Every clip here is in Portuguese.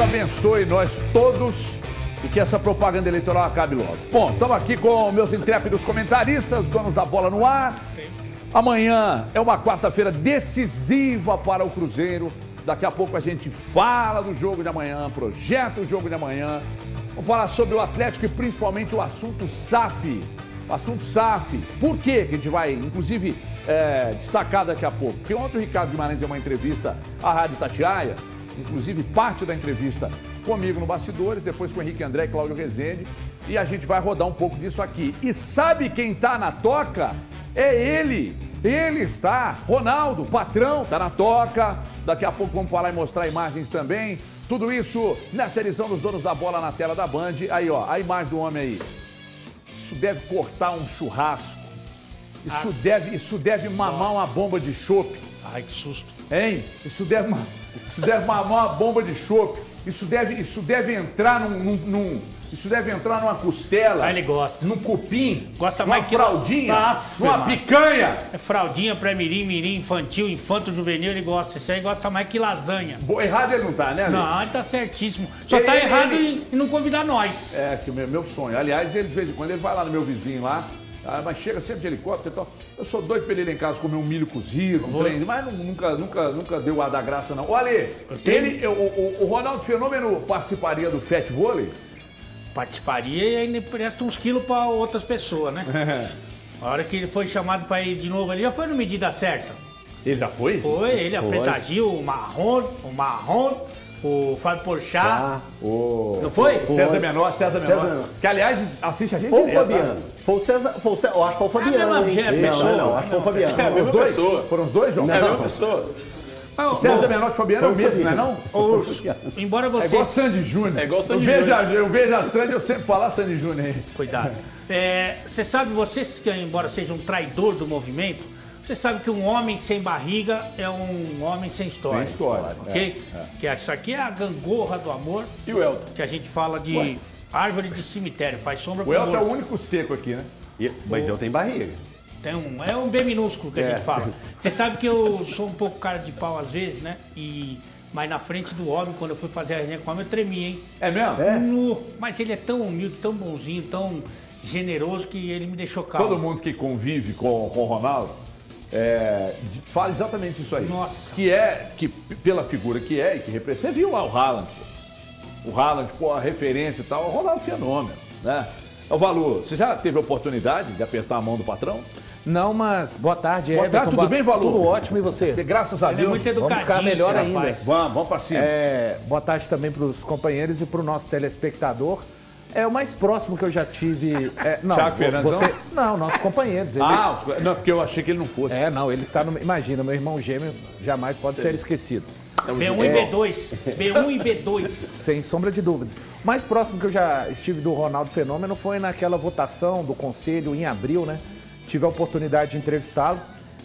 Abençoe nós todos e que essa propaganda eleitoral acabe logo. Bom, estamos aqui com meus intrépidos comentaristas, os donos da bola no ar. Amanhã é uma quarta-feira decisiva para o Cruzeiro. Daqui a pouco a gente fala do jogo de amanhã, projeta o jogo de amanhã. Vamos falar sobre o Atlético e principalmente o assunto SAF. O assunto SAF. Por quê que a gente vai, inclusive, é, destacar daqui a pouco? Porque ontem o Ricardo Guimarães deu uma entrevista à Rádio Tatiaia, inclusive parte da entrevista comigo no Bastidores, depois com o Henrique André e Cláudio Rezende, e a gente vai rodar um pouco disso aqui. E sabe quem tá na toca? É ele! Ele está, Ronaldo, patrão, tá na toca. Daqui a pouco vamos falar e mostrar imagens também. Tudo isso nessa edição dos Donos da Bola na tela da Band. Aí, ó, a imagem do homem aí. Isso deve cortar um churrasco. Isso, deve, isso deve mamar uma bomba de chope. Ai, que susto. Hein? Isso deve, ma- isso deve mamar uma bomba de chope. Isso deve, isso deve entrar num, num- num- Isso deve entrar numa costela. Ah, ele gosta. Num cupim. Gosta numa mais que- fraldinha. Aff, numa picanha. É fraldinha, pré-mirim, mirim, infantil, infanto, juvenil, ele gosta. Isso aí gosta mais que lasanha. Bo- Errado ele não tá, né? Ale? Não, ele tá certíssimo. Só Ele- tá ele- errado ele- Em, não convidar nós. É, que o meu, meu sonho. Aliás, ele de vez em quando ele vai lá no meu vizinho lá, ah, mas chega sempre de helicóptero e tal. Eu sou doido pra ele ir lá em casa comer um milho cozido, um trem, mas nu- nunca, nunca, nunca deu a da graça, não. Olha, tenho- ele, o, o- o Ronaldo Fenômeno participaria do Fat Vôlei? Participaria e ainda presta uns quilos pra outras pessoas, né? A hora que ele foi chamado pra ir de novo ali, já foi no medida certa. Ele já foi? Foi, ele, Gil, o Marrom, o Marrom, o Fábio Porchat. Ah, O Não foi? César Menor, César Menor. César Menor. Que, aliás, assiste a gente ou o direto, Fabiano. tá? Foi o César. Foi o César eu acho que foi o Fabiano. Ah, não, é não, pessoa. não, acho que foi o Fabiano. É a Os dois? pessoa. Foram os dois, João? Não. É a mesma pessoa. Ah, César o- Menor que Fabiano é o mesmo, não é não? o urso, embora É igual. Sandy Júnior. É igual Sandy eu vejo, Júnior. a- Eu vejo a Sandy, eu sempre falar Sandy Júnior aí. Cuidado. É, você sabe, vocês que embora seja um traidor do movimento, você sabe que um homem sem barriga é um homem sem história. Sem história, Ok? Que isso aqui é a gangorra do amor, E o Elton? que a gente fala de árvore de cemitério, faz sombra O Elton é o único seco aqui, né? E- Mas eu tenho barriga. Tem um, é um B minúsculo que a É. gente fala. Você sabe que eu sou um pouco cara de pau às vezes, né? E, mas na frente do homem, quando eu fui fazer a resenha com o homem, eu tremi, hein? É mesmo? É? Nu. Mas ele é tão humilde, tão bonzinho, tão generoso que ele me deixou calmo. Todo mundo que convive com, com o Ronaldo é, fala exatamente isso aí. Nossa. Que é, que pela figura que é e que representa. Você viu lá o Haaland, pô. O Haaland, pô, a referência e tal. O Ronaldo é um fenômeno, né? O Valor, você já teve a oportunidade de apertar a mão do patrão? Não, mas boa tarde, Boa Everton. tarde, tudo bem, Valor? Tudo ótimo, e Porque você? graças a Ele é Deus. muito vamos ficar melhor esse ainda. rapaz. Vamos, vamos pra cima. É, boa tarde também para os companheiros e para o nosso telespectador. É o mais próximo que eu já tive. É, não, Thiago Fernandes, você, não, nossos companheiros. Ele- Ah, não, porque eu achei que ele não fosse. É, não, ele está no. Imagina, meu irmão gêmeo jamais pode ser esquecido. B1 e B2. B1 e B2. Sem sombra de dúvidas. O mais próximo que eu já estive do Ronaldo Fenômeno foi naquela votação do conselho em abril, né? Tive a oportunidade de entrevistá-lo.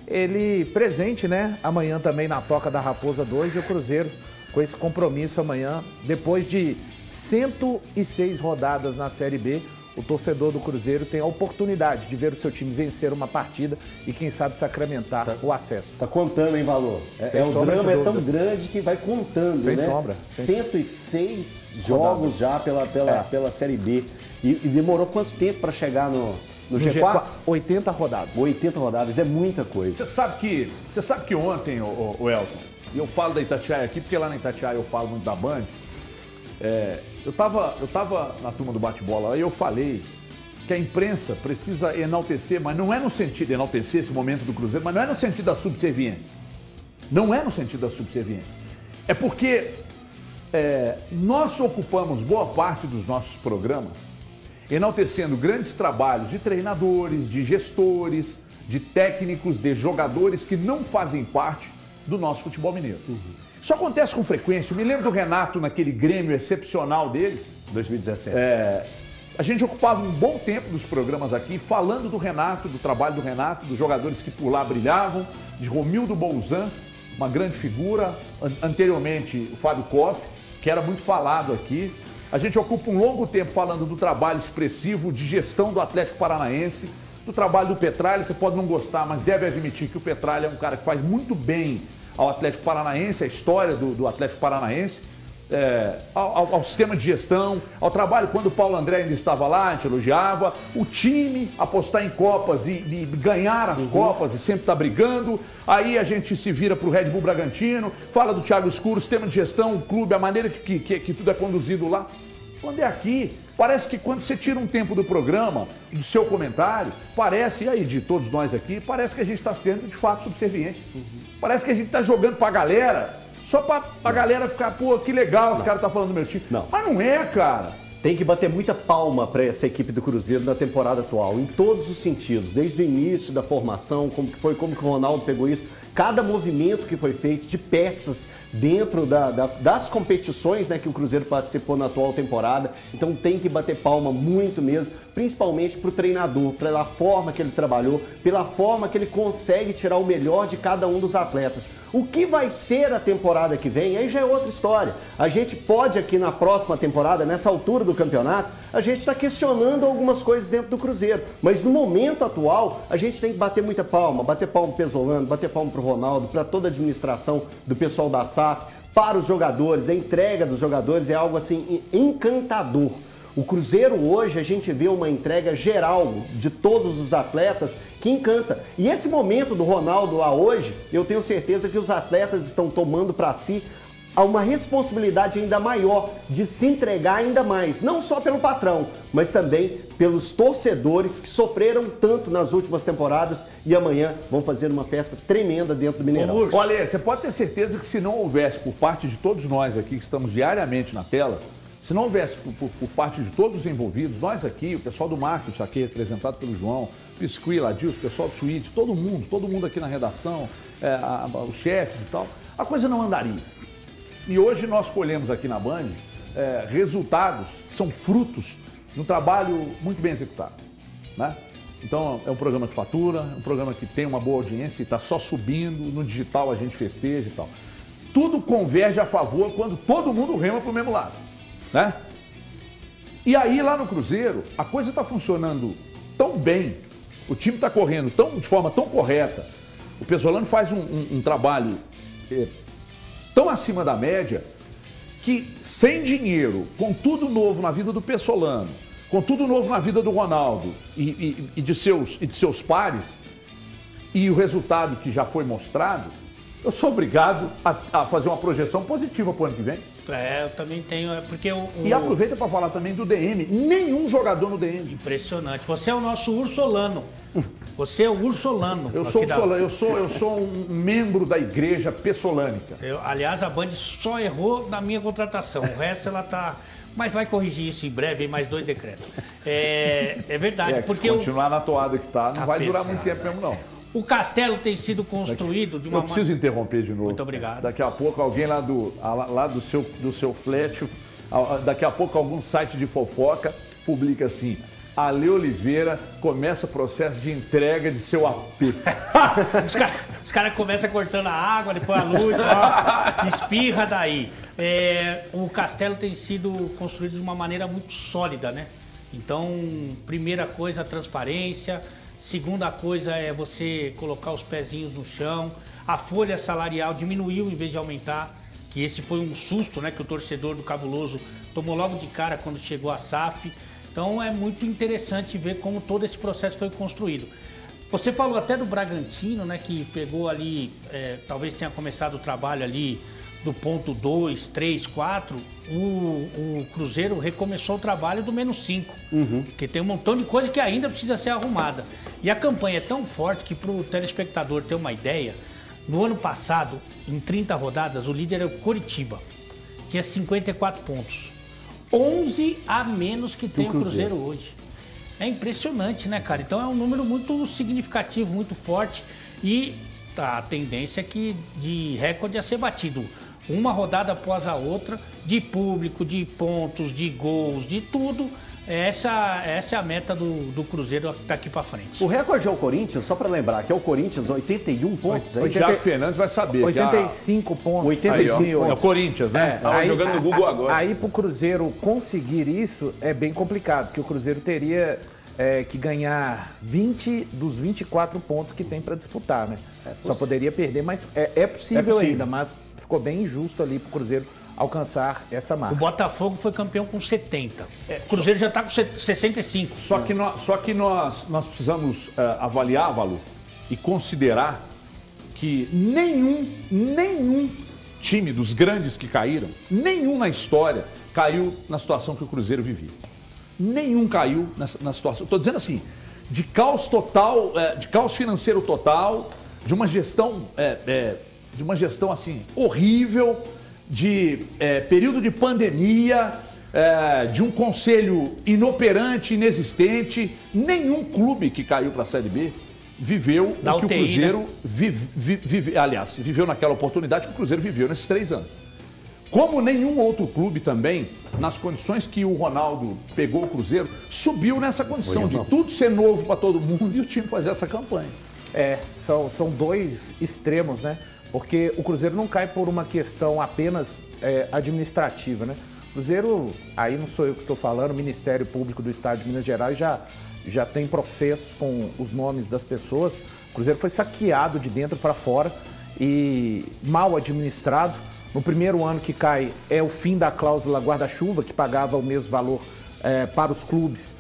Ele presente, né? Amanhã também na Toca da Raposa 2 e o Cruzeiro com esse compromisso amanhã, depois de 106 rodadas na Série B. O torcedor do Cruzeiro tem a oportunidade de ver o seu time vencer uma partida e, quem sabe, sacramentar o acesso. Tá contando em valor. É, é, o sombra drama é tão grande que vai contando, Sem né? sombra, sem 106 jogos já pela, pela, pela Série B. E, e demorou quanto tempo para chegar no, no, No G4? 80 rodadas. 80 rodadas, é muita coisa. Você sabe que, você sabe que ontem, o, o, o Elton, e eu falo da Itatiaia aqui, porque lá na Itatiaia eu falo muito da Band, é, eu, tava, eu tava na turma do bate-bola e eu falei que a imprensa precisa enaltecer, mas não é no sentido de enaltecer esse momento do Cruzeiro, mas não é no sentido da subserviência. Não é no sentido da subserviência. É porque é, nós ocupamos boa parte dos nossos programas enaltecendo grandes trabalhos de treinadores, de gestores, de técnicos, de jogadores que não fazem parte do nosso futebol mineiro. Isso acontece com frequência. Eu me lembro do Renato naquele Grêmio excepcional dele. 2017. É, a gente ocupava um bom tempo dos programas aqui falando do Renato, do trabalho do Renato, dos jogadores que por lá brilhavam, de Romildo Bolzan, uma grande figura, an- anteriormente o Fábio Koff, que era muito falado aqui. A gente ocupa um longo tempo falando do trabalho expressivo de gestão do Atlético Paranaense, do trabalho do Petralha. Você pode não gostar, mas deve admitir que o Petralha é um cara que faz muito bem ao Atlético Paranaense, a história do, do Atlético Paranaense. é, ao, ao, sistema de gestão, ao trabalho quando o Paulo André ainda estava lá, a gente elogiava, o time apostar em Copas e, e ganhar as uhum. Copas e sempre estar tá brigando. Aí a gente se vira para o Red Bull Bragantino, fala do Thiago Escuro, sistema de gestão, o clube, a maneira que, que, que tudo é conduzido lá. Quando é aqui, parece que quando você tira um tempo do programa, do seu comentário, parece, e aí de todos nós aqui, parece que a gente está sendo de fato subserviente. Uhum. Parece que a gente está jogando para a galera só pra a galera ficar, pô, que legal, os caras estão tá falando do meu time. Não. Mas não é, cara. Tem que bater muita palma para essa equipe do Cruzeiro na temporada atual, em todos os sentidos, desde o início da formação, como que foi, como que o Ronaldo pegou isso cada movimento que foi feito de peças dentro da, da, das competições né, que o Cruzeiro participou na atual temporada. Então tem que bater palma muito mesmo, principalmente para o treinador, pela forma que ele trabalhou, pela forma que ele consegue tirar o melhor de cada um dos atletas. O que vai ser a temporada que vem, aí já é outra história. A gente pode aqui na próxima temporada, nessa altura do campeonato, a gente está questionando algumas coisas dentro do Cruzeiro. Mas no momento atual, a gente tem que bater muita palma, bater palma pro Pesolano, bater palma pro Ronaldo, para toda a administração do pessoal da SAF, para os jogadores, a entrega dos jogadores é algo assim encantador. O Cruzeiro hoje a gente vê uma entrega geral de todos os atletas que encanta. E esse momento do Ronaldo lá hoje, eu tenho certeza que os atletas estão tomando para si há uma responsabilidade ainda maior de se entregar ainda mais, não só pelo patrão, mas também pelos torcedores que sofreram tanto nas últimas temporadas e amanhã vão fazer uma festa tremenda dentro do Mineirão. Olha, você pode ter certeza que se não houvesse por parte de todos nós aqui que estamos diariamente na tela, se não houvesse por, por, por parte de todos os envolvidos, nós aqui, o pessoal do marketing aqui, representado pelo João, Pisquila, Adilson, o pessoal do Suíte, todo mundo, todo mundo aqui na redação, é, a, a, os chefes e tal, a coisa não andaria. E hoje nós colhemos aqui na Band é, resultados que são frutos de um trabalho muito bem executado. Né? Então é um programa que fatura, é um programa que tem uma boa audiência e está só subindo, no digital a gente festeja e tal. Tudo converge a favor quando todo mundo rema para o mesmo lado. Né? E aí lá no Cruzeiro, a coisa está funcionando tão bem, o time está correndo tão, de forma tão correta, o Pesolano faz um, um, um trabalho é, tão acima da média que sem dinheiro, com tudo novo na vida do Pessolano, com tudo novo na vida do Ronaldo e, e, e, de, seus, e de seus pares, e o resultado que já foi mostrado, eu sou obrigado a, a fazer uma projeção positiva para o ano que vem. É, eu também tenho, é porque o, o... E aproveita para falar também do DM. Nenhum jogador no DM. Impressionante. Você é o nosso Ursolano. Você é o Ursolano. Eu sou, da... eu sou, eu sou um membro da igreja pessolânica. Eu, aliás, a Band só errou na minha contratação. O resto ela tá. Mas vai corrigir isso em breve, em mais dois decretos. É, é verdade, é, porque. Se continuar eu... na toada que tá, não tá vai pesado. durar muito tempo mesmo, não. O castelo tem sido construído de uma Eu preciso interromper de novo. Muito obrigado. Daqui a pouco alguém lá do, lá do, seu, do seu flat, daqui a pouco algum site de fofoca publica assim. Ale Oliveira começa o processo de entrega de seu AP. os caras cara começam cortando a água, depois a luz, ó, espirra daí. É, o castelo tem sido construído de uma maneira muito sólida, né? Então, primeira coisa, a transparência. Segunda coisa é você colocar os pezinhos no chão. A folha salarial diminuiu em vez de aumentar, que esse foi um susto, né, que o torcedor do Cabuloso tomou logo de cara quando chegou a SAF. Então é muito interessante ver como todo esse processo foi construído. Você falou até do Bragantino, né, que pegou ali, é, talvez tenha começado o trabalho ali do ponto 2, 3, 4, o, Cruzeiro recomeçou o trabalho do menos 5. Uhum. Porque tem um montão de coisa que ainda precisa ser arrumada. E a campanha é tão forte que para o telespectador ter uma ideia, no ano passado, em 30 rodadas, o líder era o Coritiba. Tinha 54 pontos. 11 a menos que tem o Cruzeiro. Cruzeiro hoje. É impressionante, né, cara? Então é um número muito significativo, muito forte. E a tendência é que de recorde a ser batido uma rodada após a outra, de público, de pontos, de gols, de tudo. Essa, essa é a meta do, do Cruzeiro daqui para frente. O recorde é o Corinthians, só para lembrar, que é o Corinthians, 81 pontos. O Thiago Fernandes vai saber. 85 pontos. 85 aí, pontos. É o Corinthians, né? É, aí, jogando no Google agora. Aí pro Cruzeiro conseguir isso é bem complicado, porque o Cruzeiro teria é, que ganhar 20 dos 24 pontos que tem para disputar, né? Só poderia perder, mas é, é possível, É possível. ainda, mas ficou bem injusto ali para o Cruzeiro alcançar essa O marca. Botafogo foi campeão com 70. o Cruzeiro já está com se- 65. Só que nós, só que nós, nós precisamos eh, avaliar, Valu, e considerar que nenhum, nenhum time dos grandes que caíram, nenhum na história caiu na situação que o Cruzeiro vivia. Nenhum caiu nessa, na situação. Estou dizendo assim, de caos total, eh, de caos financeiro total, de uma gestão, eh, de uma gestão assim horrível, de eh, período de pandemia, eh, de um conselho inoperante, inexistente. Nenhum clube que caiu para a Série B viveu Na o que UTI, o Cruzeiro né? vive, vi- vive- aliás, viveu naquela oportunidade que o Cruzeiro viveu nesses três anos. Como nenhum outro clube também, nas condições que o Ronaldo pegou o Cruzeiro, subiu nessa condição de tudo ser novo para todo mundo e o time fazer essa campanha. É, são, são dois extremos, né? Porque o Cruzeiro não cai por uma questão apenas é, administrativa, né? O Cruzeiro, aí não sou eu que estou falando, o Ministério Público do Estado de Minas Gerais já, já tem processos com os nomes das pessoas. O Cruzeiro foi saqueado de dentro para fora e mal administrado. No primeiro ano que cai é o fim da cláusula guarda-chuva, que pagava o mesmo valor é, para os clubes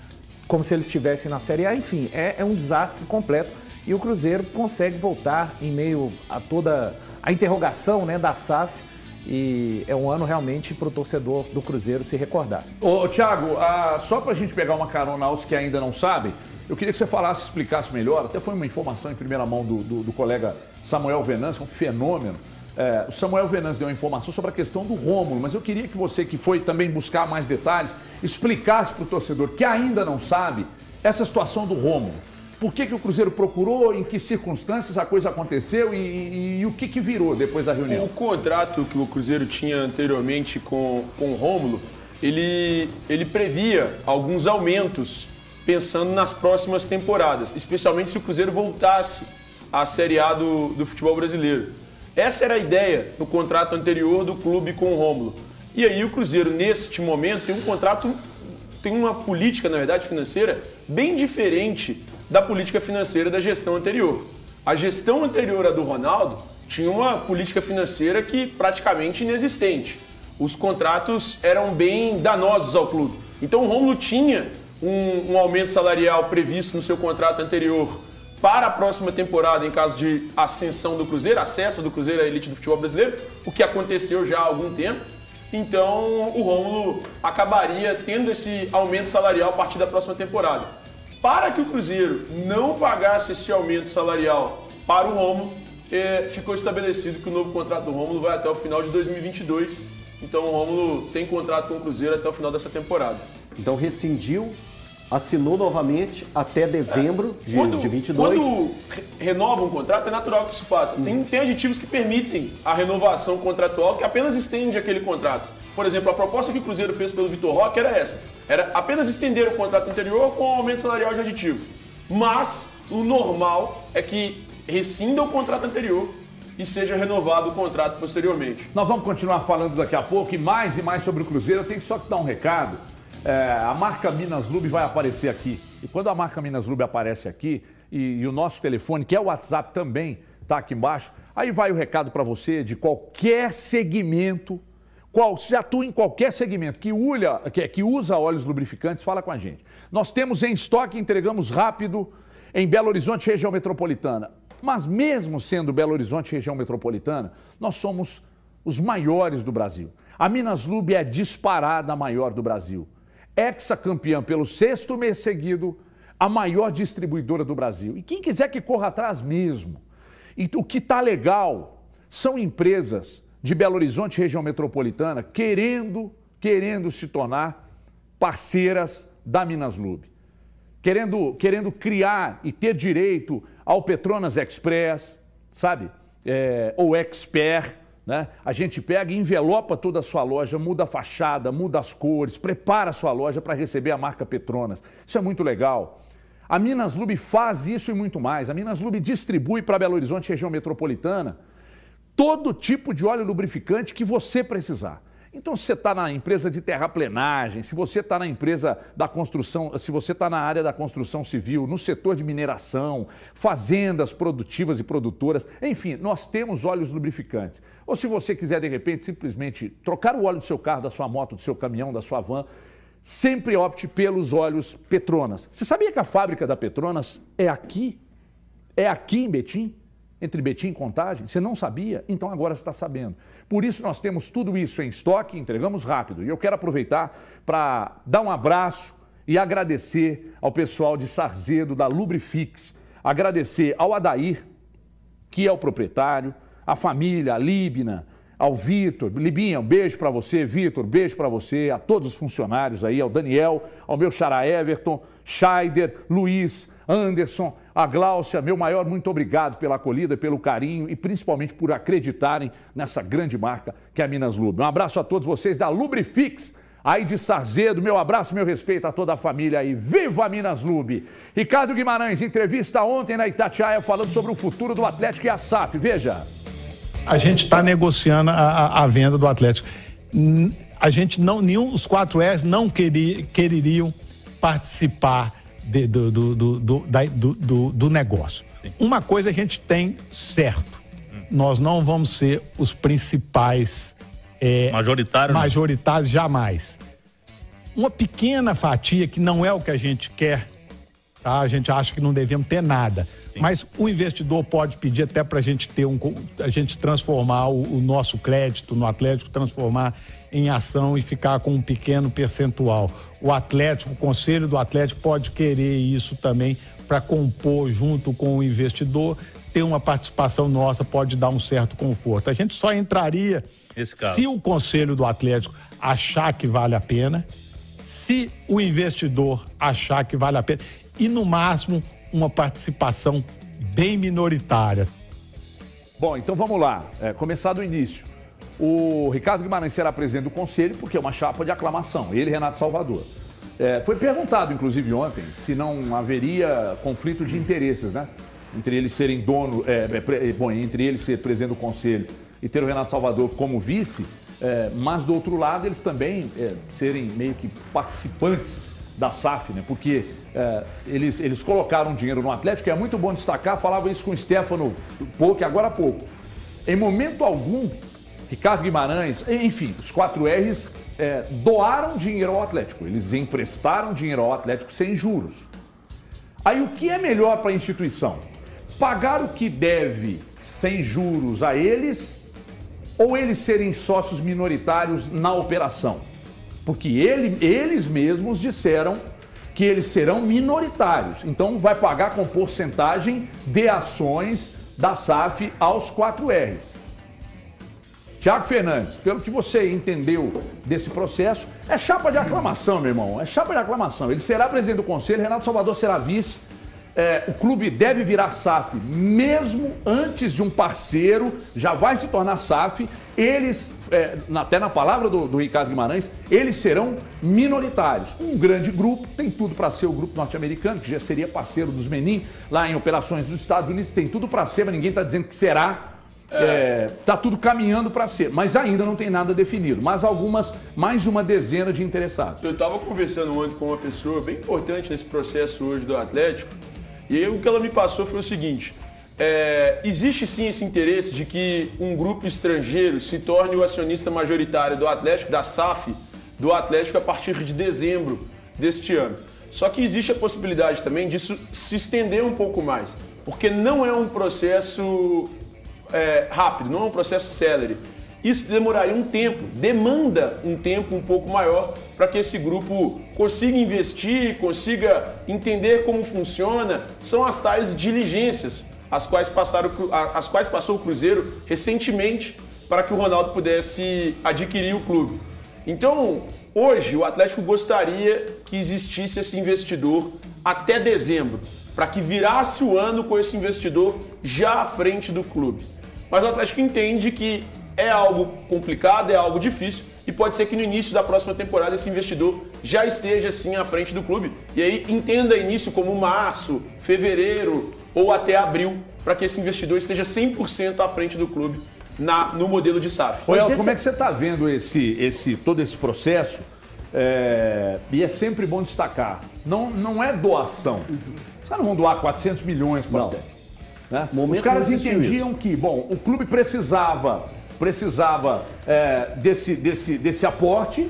como se eles estivessem na Série A. Enfim, é, é um desastre completo. E o Cruzeiro consegue voltar em meio a toda a interrogação né, da SAF. E é um ano realmente para o torcedor do Cruzeiro se recordar. Ô, Thiago, ah, só para a gente pegar uma carona aos que ainda não sabem, eu queria que você falasse, explicasse melhor, até foi uma informação em primeira mão do, do- do colega Samuel Venâncio, um fenômeno. É, o Samuel Venâncio deu uma informação sobre a questão do Rômulo, mas eu queria que você, que foi também buscar mais detalhes, explicasse para o torcedor que ainda não sabe essa situação do Rômulo. Por que, que o Cruzeiro procurou, em que circunstâncias a coisa aconteceu e, e- e o que, que virou depois da reunião? O contrato que o Cruzeiro tinha anteriormente com, com o Rômulo, ele, ele previa alguns aumentos pensando nas próximas temporadas, especialmente se o Cruzeiro voltasse à Série A do, do futebol brasileiro. Essa era a ideia no contrato anterior do clube com o Rômulo. E aí o Cruzeiro, neste momento, tem um contrato, tem uma política, na verdade, financeira bem diferente da política financeira da gestão anterior. A gestão anterior à do Ronaldo tinha uma política financeira que praticamente inexistente. Os contratos eram bem danosos ao clube. Então o Romulo tinha um, um aumento salarial previsto no seu contrato anterior para a próxima temporada, em caso de ascensão do Cruzeiro, acesso do Cruzeiro à elite do futebol brasileiro, o que aconteceu já há algum tempo. Então o Rômulo acabaria tendo esse aumento salarial a partir da próxima temporada. Para que o Cruzeiro não pagasse esse aumento salarial para o Rômulo, eh, ficou estabelecido que o novo contrato do Rômulo vai até o final de 2022. Então o Rômulo tem contrato com o Cruzeiro até o final dessa temporada. Então rescindiu, assinou novamente até dezembro de, Quando, de 22. quando re- renova um contrato, é natural que isso faça. Tem, tem aditivos que permitem a renovação contratual que apenas estende aquele contrato. Por exemplo, a proposta que o Cruzeiro fez pelo Vitor Roque era essa. Era apenas estender o contrato anterior com aumento salarial de aditivo. Mas o normal é que rescinda o contrato anterior e seja renovado o contrato posteriormente. Nós vamos continuar falando daqui a pouco e mais e mais sobre o Cruzeiro. Eu tenho só que dar um recado. É, a marca Minas Lube vai aparecer aqui. E quando a marca Minas Lube aparece aqui, e, e o nosso telefone, que é o WhatsApp também, tá aqui embaixo, aí vai o recado para você de qualquer segmento, qual, se atua em qualquer segmento que, ulha, que, que usa óleos lubrificantes, fala com a gente. Nós temos em estoque, entregamos rápido em Belo Horizonte, região metropolitana. Mas mesmo sendo Belo Horizonte, região metropolitana, nós somos os maiores do Brasil. A Minas Lube é disparada a maior do Brasil. Ex-campeã pelo sexto mês seguido, a maior distribuidora do Brasil. E quem quiser que corra atrás mesmo. E o que está legal são empresas de Belo Horizonte, região metropolitana, querendo, querendo se tornar parceiras da Minas Lube. Querendo, querendo criar e ter direito ao Petronas Express, sabe? É, ou Expert, né? A gente pega e envelopa toda a sua loja, muda a fachada, muda as cores, prepara a sua loja para receber a marca Petronas. Isso é muito legal. A Minas Lube faz isso e muito mais. A Minas Lube distribui para Belo Horizonte, região metropolitana, todo tipo de óleo lubrificante que você precisar. Então, se você está na empresa de terraplenagem, se você está na empresa da construção, se você está na área da construção civil, no setor de mineração, fazendas produtivas e produtoras, enfim, nós temos óleos lubrificantes. Ou se você quiser, de repente, simplesmente trocar o óleo do seu carro, da sua moto, do seu caminhão, da sua van, sempre opte pelos óleos Petronas. Você sabia que a fábrica da Petronas é aqui? É aqui em Betim? Entre Betim e Contagem? Você não sabia? Então agora está sabendo. Por isso nós temos tudo isso em estoque, entregamos rápido. E eu quero aproveitar para dar um abraço e agradecer ao pessoal de Sarzedo, da Lubrifix, agradecer ao Adair, que é o proprietário, a família, a Líbina, ao Vitor. Libinha, um beijo para você. Vitor, beijo para você. A todos os funcionários aí, ao Daniel, ao meu xará Everton, Scheider, Luiz, Anderson, a Gláucia, meu maior muito obrigado pela acolhida, pelo carinho e principalmente por acreditarem nessa grande marca que é a Minas Lube. Um abraço a todos vocês da Lubrifix, aí de Sarzedo. Meu abraço, meu respeito a toda a família aí. Viva Minas Lube! Ricardo Guimarães, entrevista ontem na Itatiaia falando sobre o futuro do Atlético e a SAF. Veja. A gente está negociando a, a, venda do Atlético. A gente não, nenhum, os quatro S não queria, quereriam participar de, do, do, do, da, do, do, negócio. Uma coisa a gente tem certo: nós não vamos ser os principais. É, Majoritário, majoritários jamais. Uma pequena fatia que não é o que a gente quer, tá? a gente acha que não devemos ter nada. Sim. Mas o investidor pode pedir até para a gente ter um. a gente transformar o, o nosso crédito no Atlético, transformar em ação e ficar com um pequeno percentual. O Atlético, o Conselho do Atlético pode querer isso também para compor junto com o investidor, ter uma participação nossa pode dar um certo conforto. A gente só entraria se o Conselho do Atlético achar que vale a pena, se o investidor achar que vale a pena e no máximo uma participação bem minoritária. Bom, então vamos lá. É, começar do início. O Ricardo Guimarães será presidente do conselho porque é uma chapa de aclamação, ele e Renato Salvador. É, foi perguntado, inclusive, ontem, se não haveria conflito de interesses, né? Entre eles serem dono, é, é, é bom, entre eles ser presidente do conselho e ter o Renato Salvador como vice, é, mas do outro lado eles também é, serem meio que participantes da SAF, né? Porque eles, eles colocaram dinheiro no Atlético, é muito bom destacar, falava isso com o Stefano pouco, agora há pouco. Em momento algum Ricardo Guimarães, enfim, os quatro R's é, doaram dinheiro ao Atlético. Eles emprestaram dinheiro ao Atlético sem juros. Aí o que é melhor para a instituição? Pagar o que deve sem juros a eles ou eles serem sócios minoritários na operação? Porque ele, eles mesmos disseram que eles serão minoritários. Então vai pagar com porcentagem de ações da SAF aos 4Rs. Tiago Fernandes, pelo que você entendeu desse processo, é chapa de aclamação, meu irmão. É chapa de aclamação. Ele será presidente do conselho, Renato Salvador será vice. É, o clube deve virar SAF mesmo antes de um parceiro, já vai se tornar SAF. Eles, é, até na palavra do, do, Ricardo Guimarães, eles serão minoritários. Um grande grupo, tem tudo para ser o grupo norte-americano, que já seria parceiro dos Menin lá em operações dos Estados Unidos, tem tudo para ser, mas ninguém está dizendo que será é, tá tudo caminhando para ser, mas ainda não tem nada definido. Mas algumas, mais de uma dezena de interessados. Eu estava conversando ontem com uma pessoa bem importante nesse processo hoje do Atlético, e aí o que ela me passou foi o seguinte: é, existe sim esse interesse de que um grupo estrangeiro se torne o acionista majoritário do Atlético, da SAF, do Atlético a partir de dezembro deste ano. Só que existe a possibilidade também disso se estender um pouco mais, porque não é um processo é, rápido, não é um processo célere. Isso demoraria um tempo, demanda um tempo um pouco maior para que esse grupo consiga investir, consiga entender como funciona. São as tais diligências as quais, passaram, as quais passou o Cruzeiro recentemente para que o Ronaldo pudesse adquirir o clube. Então, hoje, o Atlético gostaria que existisse esse investidor até dezembro, para que virasse o ano com esse investidor já à frente do clube. Mas o Atlético entende que é algo complicado, é algo difícil e pode ser que no início da próxima temporada esse investidor já esteja assim à frente do clube. E aí entenda início como março, fevereiro ou até abril, para que esse investidor esteja 100% à frente do clube na, no modelo de SAF. Ô, El, como é- que você está vendo esse, esse, todo esse processo? É, e é sempre bom destacar, não, não é doação. Os caras não vão doar 400 milhões para o. Né? Os caras entendiam isso. que, bom, o clube precisava, precisava é, desse, desse, desse aporte,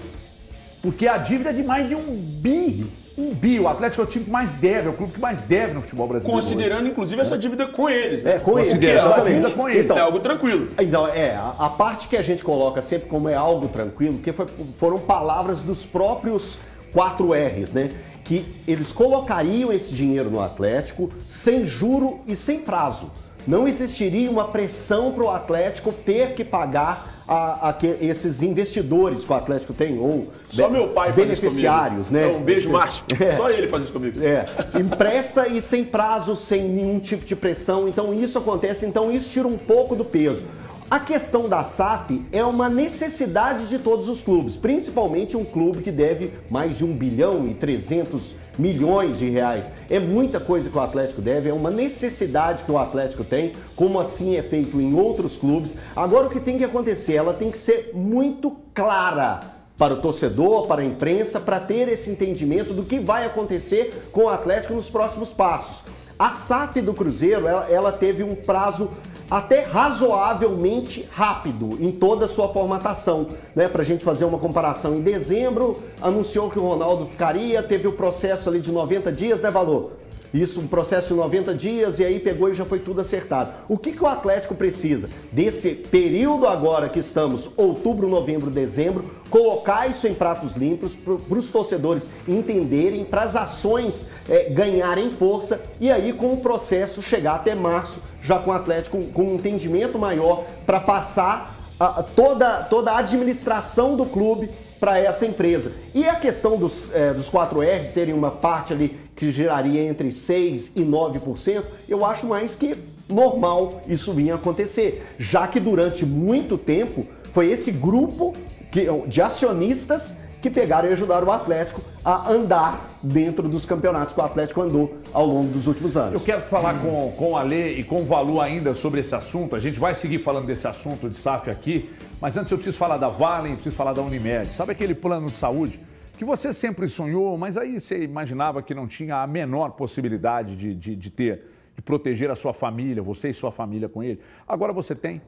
porque a dívida é de mais de um bi. Um bi. O Atlético é o time que mais deve, é o clube que mais deve no futebol brasileiro. hoje. Considerando, inclusive, essa dívida com eles. né? É, com eles, Considerando a exatamente. dívida com eles. É algo tranquilo. Então, é, a, a parte que a gente coloca sempre como é algo tranquilo, que foi- foram palavras dos próprios 4 R's, né? Que eles colocariam esse dinheiro no Atlético sem juro e sem prazo. Não existiria uma pressão para o Atlético ter que pagar a, a que- esses investidores que o Atlético tem, ou Só be- meu pai beneficiários, né? Então, um beijo, Márcio. É. Só ele faz isso comigo. É, empresta e sem prazo, sem nenhum tipo de pressão. Então isso acontece, então isso tira um pouco do peso. A questão da SAF é uma necessidade de todos os clubes, principalmente um clube que deve mais de 1 bilhão e 300 milhões de reais. É muita coisa que o Atlético deve, é uma necessidade que o Atlético tem, como assim é feito em outros clubes. Agora o que tem que acontecer? Ela tem que ser muito clara para o torcedor, para a imprensa, para ter esse entendimento do que vai acontecer com o Atlético nos próximos passos. A SAF do Cruzeiro, ela, ela teve um prazo até razoavelmente rápido em toda a sua formatação, né? Para a gente fazer uma comparação. Em dezembro, anunciou que o Ronaldo ficaria, teve o processo ali de 90 dias, né, Valor? Isso, um processo de 90 dias e aí pegou e já foi tudo acertado. O que, que o Atlético precisa? Desse período agora que estamos, outubro, novembro, dezembro, colocar isso em pratos limpos para os torcedores entenderem, para as ações eh, ganharem força e aí com o processo chegar até março, já com o Atlético com, um entendimento maior para passar a- toda, toda a administração do clube para essa empresa. E a questão dos, eh, dos 4Rs terem uma parte ali que geraria entre 6% e 9%, eu acho mais que normal isso vinha acontecer, já que durante muito tempo foi esse grupo de acionistas que pegaram e ajudaram o Atlético a andar dentro dos campeonatos que o Atlético andou ao longo dos últimos Eu anos. quero falar com, com o Ale e com o Valu ainda sobre esse assunto. A gente vai seguir falando desse assunto de SAF aqui, mas antes eu preciso falar da Vale, preciso falar da Unimed. Sabe aquele plano de saúde que você sempre sonhou, mas aí você imaginava que não tinha a menor possibilidade de, de, de ter, de proteger a sua família, você e sua família com ele? Agora você tem.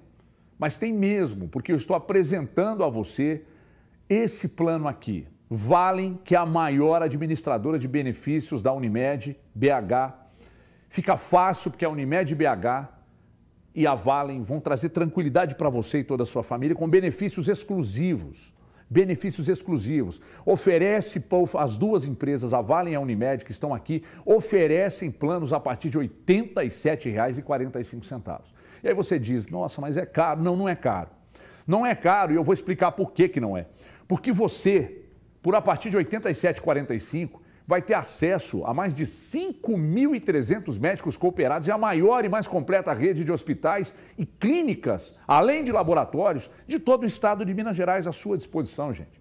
Mas tem mesmo, porque eu estou apresentando a você esse plano aqui. Valem, que é a maior administradora de benefícios da Unimed BH. Fica fácil porque a Unimed BH e a Valem vão trazer tranquilidade para você e toda a sua família com benefícios exclusivos. Benefícios exclusivos. Oferece, as duas empresas, a Valem e a Unimed, que estão aqui, oferecem planos a partir de R$ 87,45. E aí você diz, nossa, mas é caro. Não, não é caro. Não é caro e eu vou explicar por que, que não é. Porque você, por a partir de R$ 87,45, vai ter acesso a mais de 5.300 médicos cooperados e a maior e mais completa rede de hospitais e clínicas, além de laboratórios, de todo o estado de Minas Gerais à sua disposição, gente.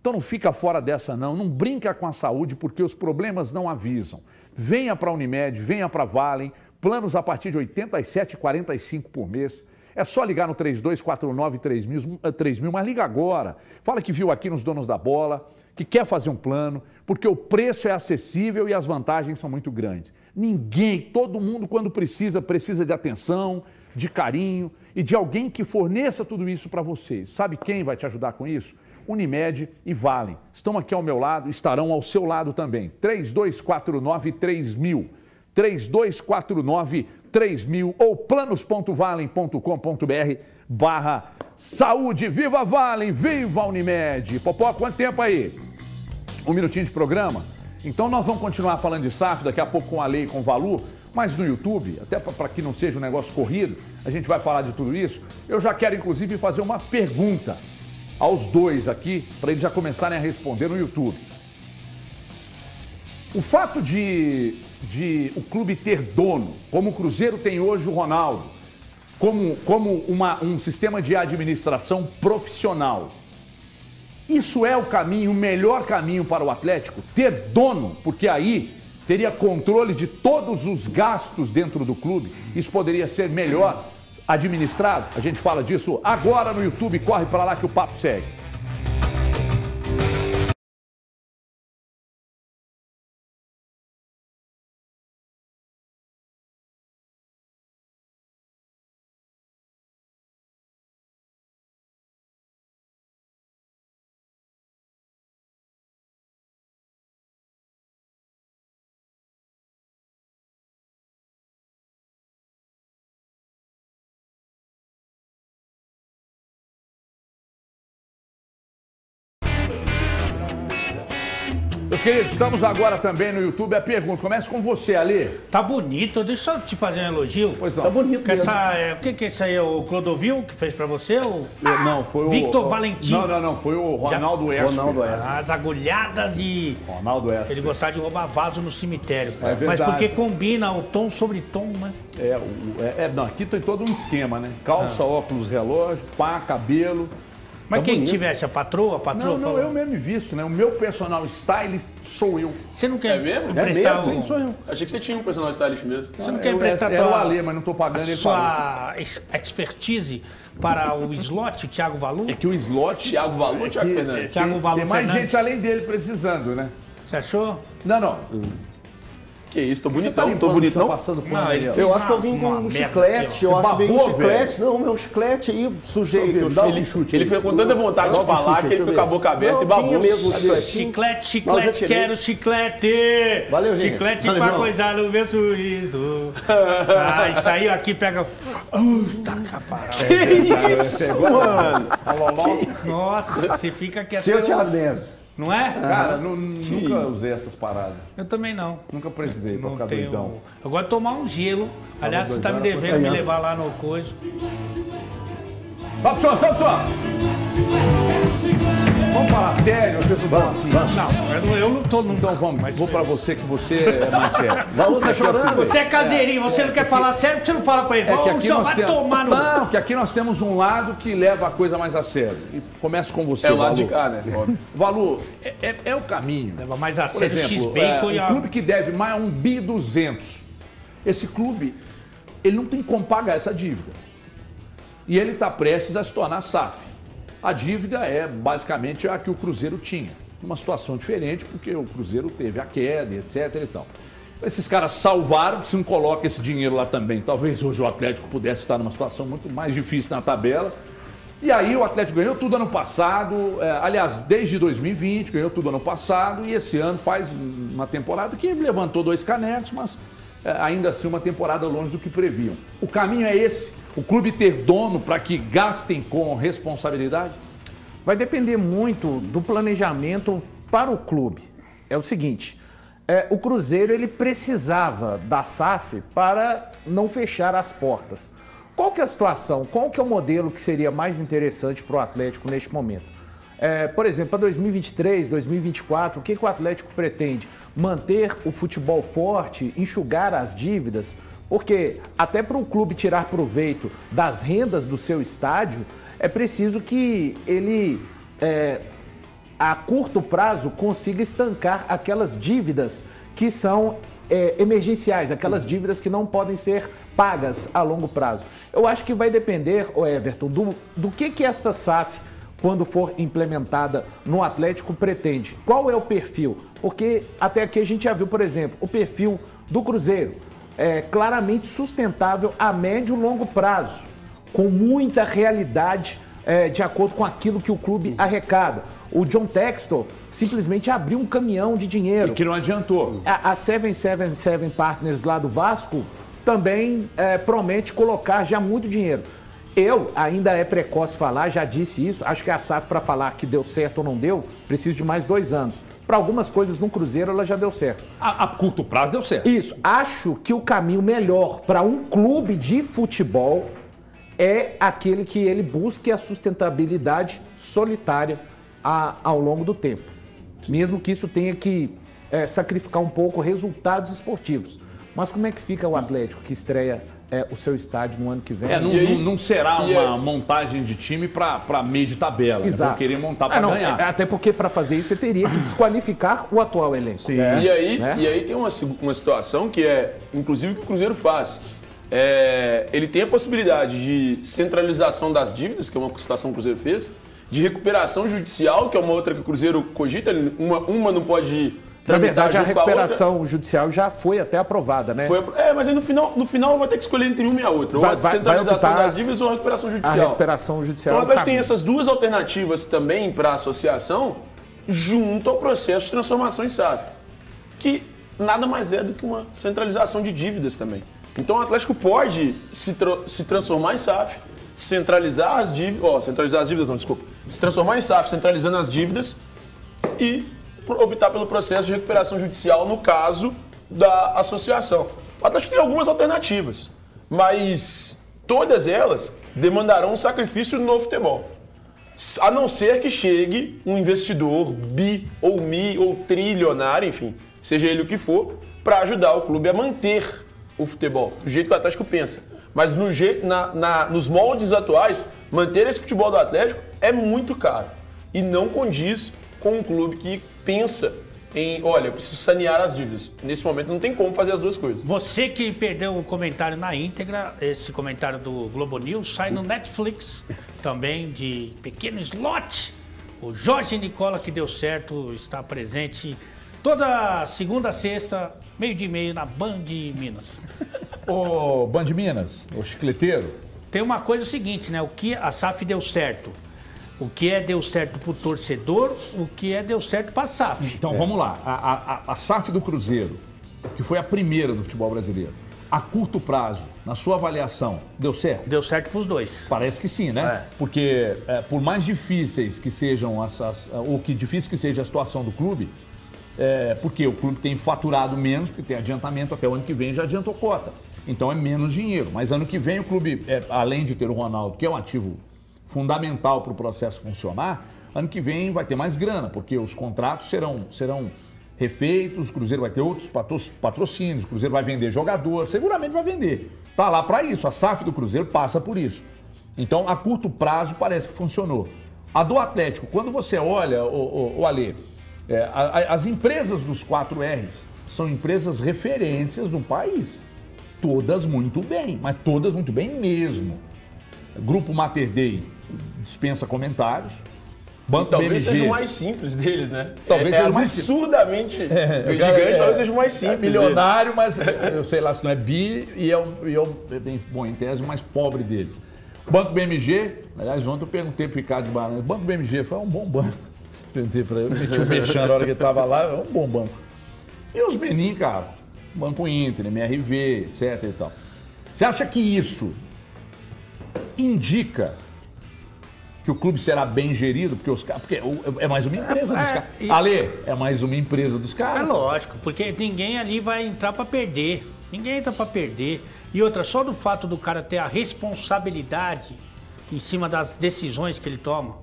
Então não fica fora dessa não, não brinca com a saúde porque os problemas não avisam. Venha para a Unimed, venha para a Valen, planos a partir de R$ 87,45 por mês. É só ligar no 3249 3000, eh, 3000, mas liga agora. Fala que viu aqui nos Donos da Bola, que quer fazer um plano, porque o preço é acessível e as vantagens são muito grandes. Ninguém, todo mundo, quando precisa, precisa de atenção, de carinho e de alguém que forneça tudo isso para vocês. Sabe quem vai te ajudar com isso? Unimed e Vale. Estão aqui ao meu lado, estarão ao seu lado também. 3249 3000. 3249 3000 ou planos.valem.com.br barra saúde. Viva Valem, viva Unimed. Popó, quanto tempo aí? Um minutinho de programa? Então nós vamos continuar falando de SAF daqui a pouco com a lei e com o Valu, mas no YouTube, até para que não seja um negócio corrido, a gente vai falar de tudo isso. Eu já quero inclusive fazer uma pergunta aos dois aqui, para eles já começarem a responder no YouTube. O fato de, de o clube ter dono, como o Cruzeiro tem hoje o Ronaldo, como, como uma, um sistema de administração profissional, isso é o caminho, o melhor caminho para o Atlético? Ter dono, porque aí teria controle de todos os gastos dentro do clube. Isso poderia ser melhor. administrado? A gente fala disso agora no YouTube. Corre para lá que o papo segue. Meus queridos, estamos agora também no YouTube. A pergunta começa com você, Ali. Tá bonito, deixa eu te fazer um elogio. Pois não. Tá bonito Que mesmo. essa, é, o que que é isso aí? É o Clodovil que fez pra você? Ou... Não, foi o. Victor o- Valentim. Não, não, não. Foi o Ronaldo Esper. Ronaldo Esper. As agulhadas de. Ronaldo Esper. Ele gostava de roubar vaso no cemitério. É verdade. Mas porque combina o tom sobre tom, né? É, o- é, é, não, aqui tem todo um esquema, né? Calça, óculos, relógio, pá, cabelo. Mas Tá quem bonito. tivesse a patroa, a patroa Não, não, falou, eu mesmo visto, né? O meu personal stylist sou eu. Você não quer É mesmo? emprestar É mesmo? um- Sim, sou eu. Achei que você tinha um personal stylist mesmo. Você não Eu- quer emprestar Era o mas não tô pagando, a ele sua ex- expertise para o slot, o Thiago Valu? É que o slot... Thiago Valu ou Thiago que- Fernandes? Thiago tem, Valu tem mais Fernandes. gente além dele precisando, né? Você achou? Não, não. Que isso, tô tá bonitão, tô limpando, bonitão. passando pano Não, ele Eu acho que eu vim com um merda chiclete, eu acho que veio um babou, chiclete. Não, meu chiclete aí, sujei. que eu um chute Ele foi com tanta vontade de um falar chute, que ele ver. com a boca aberta Não, e babou. tinha mesmo um Chiclete, chiclete, quero chiclete. Valeu, gente. Chiclete pra coisar no meu sorriso. Ah, isso aí aqui pega. Uh, taca parada. Isso, mano. Nossa, você fica quieto. Seu Thiago Neves. Não é? Cara, nu- nunca usei essas paradas. Eu também não. Nunca precisei pra Não ficar tenho. doidão. Eu gosto de tomar um gelo. Aliás, você tá me devendo me levar lá no coisa. Vamos, som, vamos, som. Vamos falar sério, vocês não vão assim. Não, eu não, eu não tô. Não, Então vamos, vou pra você que você é mais sério. Valu tá chorando. Você é caseirinho, você não quer falar sério, você não fala pra ele. É que Vamos, aqui nós temos. tomar no. Não, que aqui nós temos um lado que leva a coisa mais a sério. E começa com você, É o lado Valu. de cá, né? Óbvio. Valu, é, é- é o caminho. Leva mais a sério o exemplo, X-Bacon é, e o a. clube que deve mais um bi 200. Esse clube, ele não tem como pagar essa dívida. E ele está prestes a se tornar SAF. A dívida é basicamente a que o Cruzeiro tinha. Uma situação diferente, porque o Cruzeiro teve a queda, etc. E tal. Esses caras salvaram, se não coloca esse dinheiro lá também, talvez hoje o Atlético pudesse estar numa situação muito mais difícil na tabela. E aí o Atlético ganhou tudo ano passado, é, aliás, desde 2020, ganhou tudo ano passado, e esse ano faz uma temporada que levantou dois canecos, mas ainda assim uma temporada longe do que previam. O caminho é esse? O clube ter dono para que gastem com responsabilidade? Vai depender muito do planejamento para o clube. É o seguinte, é, o Cruzeiro ele precisava da SAF para não fechar as portas. Qual que é a situação? Qual que é o modelo que seria mais interessante para o Atlético neste momento? É, por exemplo, para 2023, 2024, o que, que o Atlético pretende? Manter o futebol forte, enxugar as dívidas? Porque até para o clube tirar proveito das rendas do seu estádio, é preciso que ele, é, a curto prazo, consiga estancar aquelas dívidas que são é, emergenciais, aquelas dívidas que não podem ser pagas a longo prazo. Eu acho que vai depender, Everton, do, do que, que essa SAF, quando for implementada no Atlético, pretende. Qual é o perfil? Porque até aqui a gente já viu, por exemplo, o perfil do Cruzeiro é claramente sustentável a médio e longo prazo, com muita realidade é, de acordo com aquilo que o clube arrecada. O John Textor simplesmente abriu um caminhão de dinheiro. Que não adiantou. A, a 777 Partners lá do Vasco também é, promete colocar já muito dinheiro. Eu, ainda é precoce falar, já disse isso, acho que a SAF para falar que deu certo ou não deu, precisa de mais dois anos. Para algumas coisas no Cruzeiro ela já deu certo. A, a curto prazo deu certo. Isso, acho que o caminho melhor para um clube de futebol é aquele que ele busque a sustentabilidade solitária a- ao longo do tempo. Mesmo que isso tenha que é, sacrificar um pouco resultados esportivos. Mas como é que fica o Atlético que estreia é, o seu estádio no ano que vem? É, não, aí- não- será uma aí- montagem de time para meio de tabela. Né? Exato. Vão querer montar Ah, para não, ganhar. é, Até porque para fazer isso você teria que desqualificar o atual elenco. E, aí, né? e aí tem uma, uma situação que é, inclusive, que o Cruzeiro faz. é, ele tem a possibilidade de centralização das dívidas, que é uma situação que o Cruzeiro fez, de recuperação judicial, que é uma outra que o Cruzeiro cogita, uma, uma não pode Na verdade, a outra. recuperação judicial já foi até aprovada, né? Foi, é, mas aí no final, no final vai ter que escolher entre uma e a outra. Vai- ou a vai- vai centralização optar das dívidas ou a recuperação A judicial. recuperação judicial. Então o é o Atlético tem essas duas alternativas também para a associação junto ao processo de transformação em SAF, que nada mais é do que uma centralização de dívidas também. Então o Atlético pode se, tra- se transformar em SAF, centralizar as dívidas, ó, centralizar as dívidas não, desculpa, se transformar em SAF, centralizando as dívidas e optar pelo processo de recuperação judicial no caso da associação. O Atlético tem algumas alternativas, mas todas elas demandarão um sacrifício no futebol. A não ser que chegue um investidor bi ou mi ou trilionário, enfim, seja ele o que for, para ajudar o clube a manter o futebol, do jeito que o Atlético pensa. Mas no jeito, na- na- nos moldes atuais, manter esse futebol do Atlético é muito caro e não condiz com um clube que pensa em, olha, eu preciso sanear as dívidas. Nesse momento não tem como fazer as duas coisas. Você que perdeu o comentário na íntegra, esse comentário do Globo News sai no Netflix também de pequeno slot. O Jorge Nicola, que deu certo, está presente toda segunda, sexta, meio de meio na Band Minas. Ô, Band Minas, o chicleteiro, Tem uma coisa seguinte, né? O que a SAF deu certo. O que é deu certo pro torcedor, o que é deu certo pra SAF. Então vamos lá. A, a- a- a SAF do Cruzeiro, que foi a primeira do futebol brasileiro, a curto prazo, na sua avaliação, deu certo? Deu certo pros dois. Parece que sim, né? Porque é, por mais difíceis que sejam essas, ou que difícil que seja a situação do clube, é, porque o clube tem faturado menos, porque tem adiantamento até o ano que vem já adiantou cota. Então é menos dinheiro. Mas ano que vem o clube, é, além de ter o Ronaldo, que é um ativo fundamental para o processo funcionar, ano que vem vai ter mais grana, porque os contratos serão, serão refeitos, o Cruzeiro vai ter outros patro- patrocínios, o Cruzeiro vai vender jogador, seguramente vai vender. Tá lá para isso, a SAF do Cruzeiro passa por isso. Então, a curto prazo parece que funcionou. A do Atlético, quando você olha, o, o, o Alê, é, as empresas dos 4 R's são empresas referências no país. Todas muito bem, mas todas muito bem mesmo. Grupo Mater Dei dispensa comentários. Banco Talvez BMG. seja o mais simples deles, né? Talvez é, é seja o mais absurdamente É, gigante, é, talvez seja o mais é simples. milionário, mas eu sei lá se não é bi e é, um, e é, um, é bem bom em tese, o mais pobre deles. Banco BMG, aliás, ontem eu perguntei pro Ricardo de Barão, Banco BMG foi um bom banco. Perguntei pra ele, meti o mexão na hora que ele tava lá, é um bom banco. E os meninos, cara, Banco Inter, MRV, etc e tal. Você acha que isso indica que o clube será bem gerido? Porque, os, caras- porque é mais uma empresa dos É, caras. e- Ale, é mais uma empresa dos É caras. lógico, porque ninguém ali vai entrar pra perder. Ninguém entra pra perder. E outra, só do fato do cara ter a responsabilidade em cima das decisões que ele toma.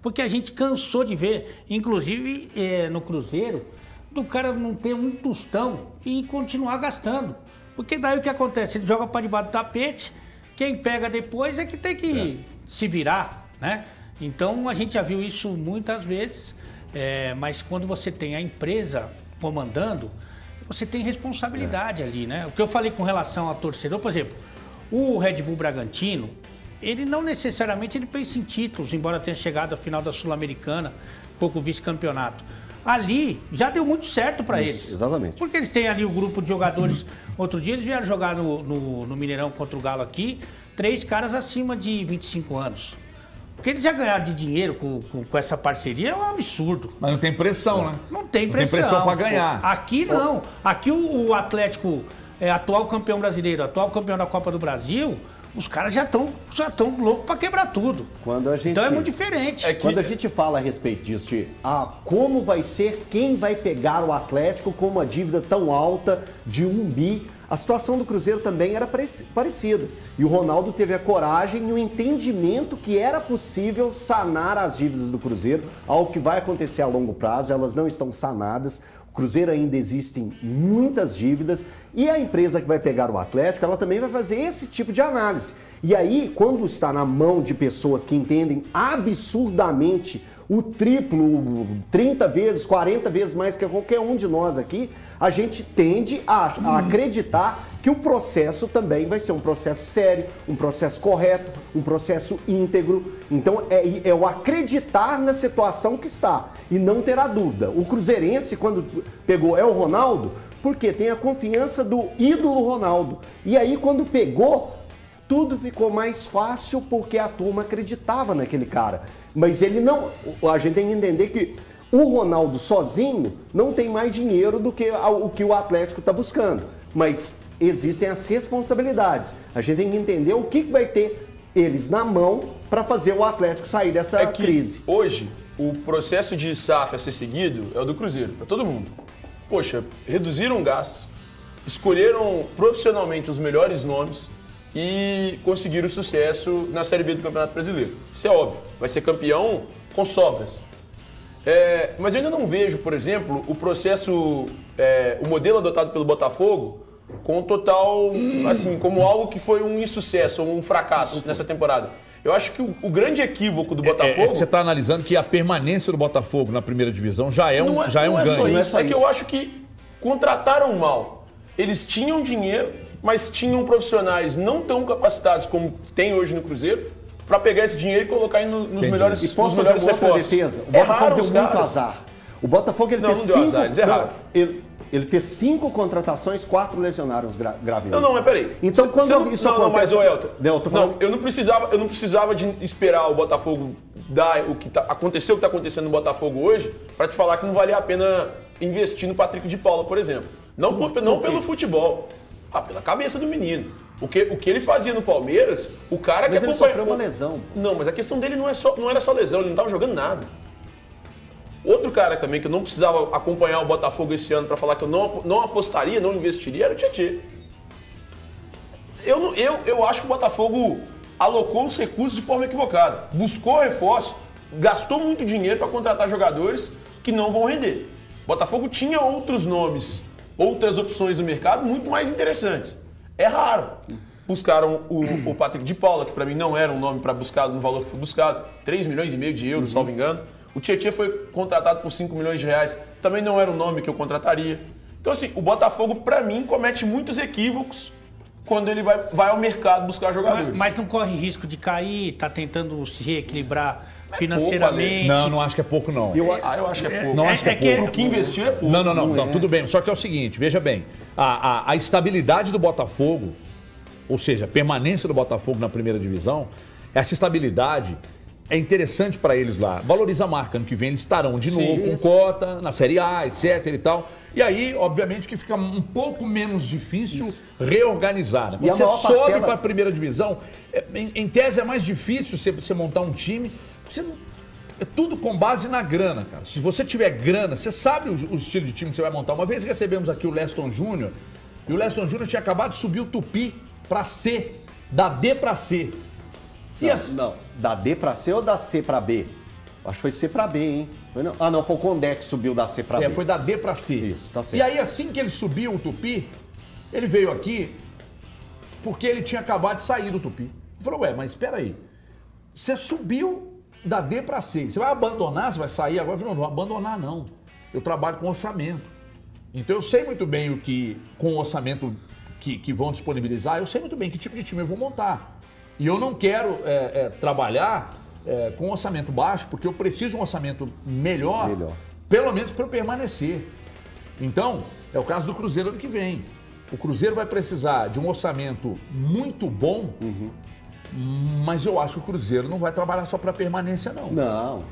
Porque a gente cansou de ver, inclusive eh, no Cruzeiro, do cara não ter um tostão e continuar gastando. Porque daí o que acontece? Ele joga para debaixo do tapete, quem pega depois é que tem que se virar, né? Então a gente já viu isso muitas vezes, eh, mas quando você tem a empresa comandando, você tem responsabilidade ali, né? O que eu falei com relação ao torcedor, por exemplo, o Red Bull Bragantino, ele não necessariamente ele pensa em títulos, embora tenha chegado à final da Sul-Americana, pouco vice-campeonato. Ali já deu muito certo para eles. exatamente. Porque eles têm ali o grupo de jogadores. Outro dia eles vieram jogar no, no, no Mineirão contra o Galo aqui, três caras acima de 25 anos. O que eles já ganharam de dinheiro com, com, com essa parceria é um absurdo. Mas não tem pressão, né? Não tem Não tem pressão. pressão pra ganhar. Aqui não. Aqui o, o Atlético é atual campeão brasileiro, atual campeão da Copa do Brasil, os caras já estão já tão loucos pra quebrar tudo. Quando a gente- Então é muito diferente. É que- Quando a gente fala a respeito disso, de ah, como vai ser, quem vai pegar o Atlético com uma dívida tão alta de um bi, a situação do Cruzeiro também era parec- parecida. E o Ronaldo teve a coragem e o entendimento que era possível sanar as dívidas do Cruzeiro, algo que vai acontecer a longo prazo, elas não estão sanadas. O Cruzeiro ainda existem muitas dívidas e a empresa que vai pegar o Atlético, ela também vai fazer esse tipo de análise. E aí, quando está na mão de pessoas que entendem absurdamente o triplo, 30 vezes, 40 vezes mais que qualquer um de nós aqui, a gente tende a, a acreditar que o processo também vai ser um processo sério, um processo correto, um processo íntegro. Então é, é o acreditar na situação que está e não ter a dúvida. O Cruzeirense, quando pegou é o Ronaldo, porque tem a confiança do ídolo Ronaldo. E aí, quando pegou, tudo ficou mais fácil porque a turma acreditava naquele cara. Mas ele não. A gente tem que entender que o Ronaldo sozinho não tem mais dinheiro do que o que o Atlético está buscando. Mas existem as responsabilidades. A gente tem que entender o que vai ter eles na mão para fazer o Atlético sair dessa é crise. Hoje, o processo de SAF a ser seguido é o do Cruzeiro, para todo mundo. Poxa, reduziram gastos, escolheram profissionalmente os melhores nomes e conseguiram sucesso na Série B do Campeonato Brasileiro. Isso é óbvio, vai ser campeão com sobras. É, mas eu ainda não vejo, por exemplo, o processo, é, o modelo adotado pelo Botafogo com total, assim, como algo que foi um insucesso ou um fracasso nessa temporada. Eu acho que o, o grande equívoco do É, é Botafogo. que você está analisando que a permanência do Botafogo na primeira divisão já é um, não é, já é um é ganho. Só Não é isso, só é que isso. eu acho que contrataram mal. Eles tinham dinheiro, mas tinham profissionais não tão capacitados como tem hoje no Cruzeiro para pegar esse dinheiro e colocar no- nos melhores E posso fazer uma outra defesa? O É Botafogo deu muito azar. O Botafogo ele Não, fez não cinco. azar, eles erraram. ele, ele fez cinco contratações, quatro lesionaram os gra gravemente. Não, não, mas peraí. Então, Cê- quando cê não, isso não, acontece... Não, mas, ô, Elton, Não, eu falando- não, eu não precisava, eu não precisava de esperar o Botafogo dar o que tá, aconteceu o que está acontecendo no Botafogo hoje para te falar que não valia a pena investir no Patrick de Paula, por exemplo. Não, por- não pelo futebol, ah, pela cabeça do menino. O que, o que ele fazia no Palmeiras, o cara Mas que ele acompanha- sofreu uma lesão. Não, mas a questão dele não, é só, não era só lesão, ele não estava jogando nada. Outro cara também que eu não precisava acompanhar o Botafogo esse ano para falar que eu não, não apostaria, não investiria, era o Tietchan. Eu, eu, eu acho que o Botafogo alocou os recursos de forma equivocada. Buscou reforço, gastou muito dinheiro para contratar jogadores que não vão render. O Botafogo tinha outros nomes, outras opções no mercado muito mais interessantes. É raro. Buscaram o, o Patrick de Paula, que para mim não era um nome para buscar no valor que foi buscado, 3 milhões e meio de euros, salvo engano. O Tietchan foi contratado por 5 milhões de reais, também não era um nome que eu contrataria. Então, assim, o Botafogo, para mim, comete muitos equívocos quando ele vai, vai ao mercado buscar jogadores. Mas, mas não corre risco de cair, tá tentando se reequilibrar É financeiramente. Não, não acho que é pouco, não. Eu- Ah, eu acho que é pouco. Não é- acho que é, é que- pouco. O que investir é pouco. Não, não, não, Não não, é. tudo bem. Só que é o seguinte, veja bem, a, a, a estabilidade do Botafogo, ou seja, a permanência do Botafogo na primeira divisão, essa estabilidade é interessante para eles lá. Valoriza a marca. Ano que vem eles estarão de Sim, novo com isso. cota, na Série A, etc e tal. E aí, obviamente, que fica um pouco menos difícil reorganizar. né? E Quando você sobe parcela- para a primeira divisão, é, em, em tese é mais difícil você, você montar um time. Você é tudo com base na grana, cara. Se você tiver grana, você sabe o, o estilo de time que você vai montar. Uma vez recebemos aqui o Leston Júnior, e o Leston Júnior tinha acabado de subir o Tupi para C, da D para C. Não, assim, não. Da D pra C ou da C pra B? Acho que foi C pra B, hein? Não? Ah, não, foi o Condé que subiu da C pra é, B. foi da D para C. Isso, tá certo. E aí, assim que ele subiu o Tupi, ele veio aqui porque ele tinha acabado de sair do Tupi. Ele falou, ué, mas espera aí. Você subiu da D para C. Você vai abandonar? Você vai sair agora? Eu falei, não, não abandonar, não. Eu trabalho com orçamento. Então eu sei muito bem o que, com o orçamento que, que vão disponibilizar, eu sei muito bem que tipo de time eu vou montar. E eu não quero é, é, trabalhar é, com orçamento baixo, porque eu preciso de um orçamento melhor, Melhor. pelo menos para eu permanecer. Então, é o caso do Cruzeiro ano que vem. O Cruzeiro vai precisar de um orçamento muito bom, mas eu acho que o Cruzeiro não vai trabalhar só para permanência, não. Não.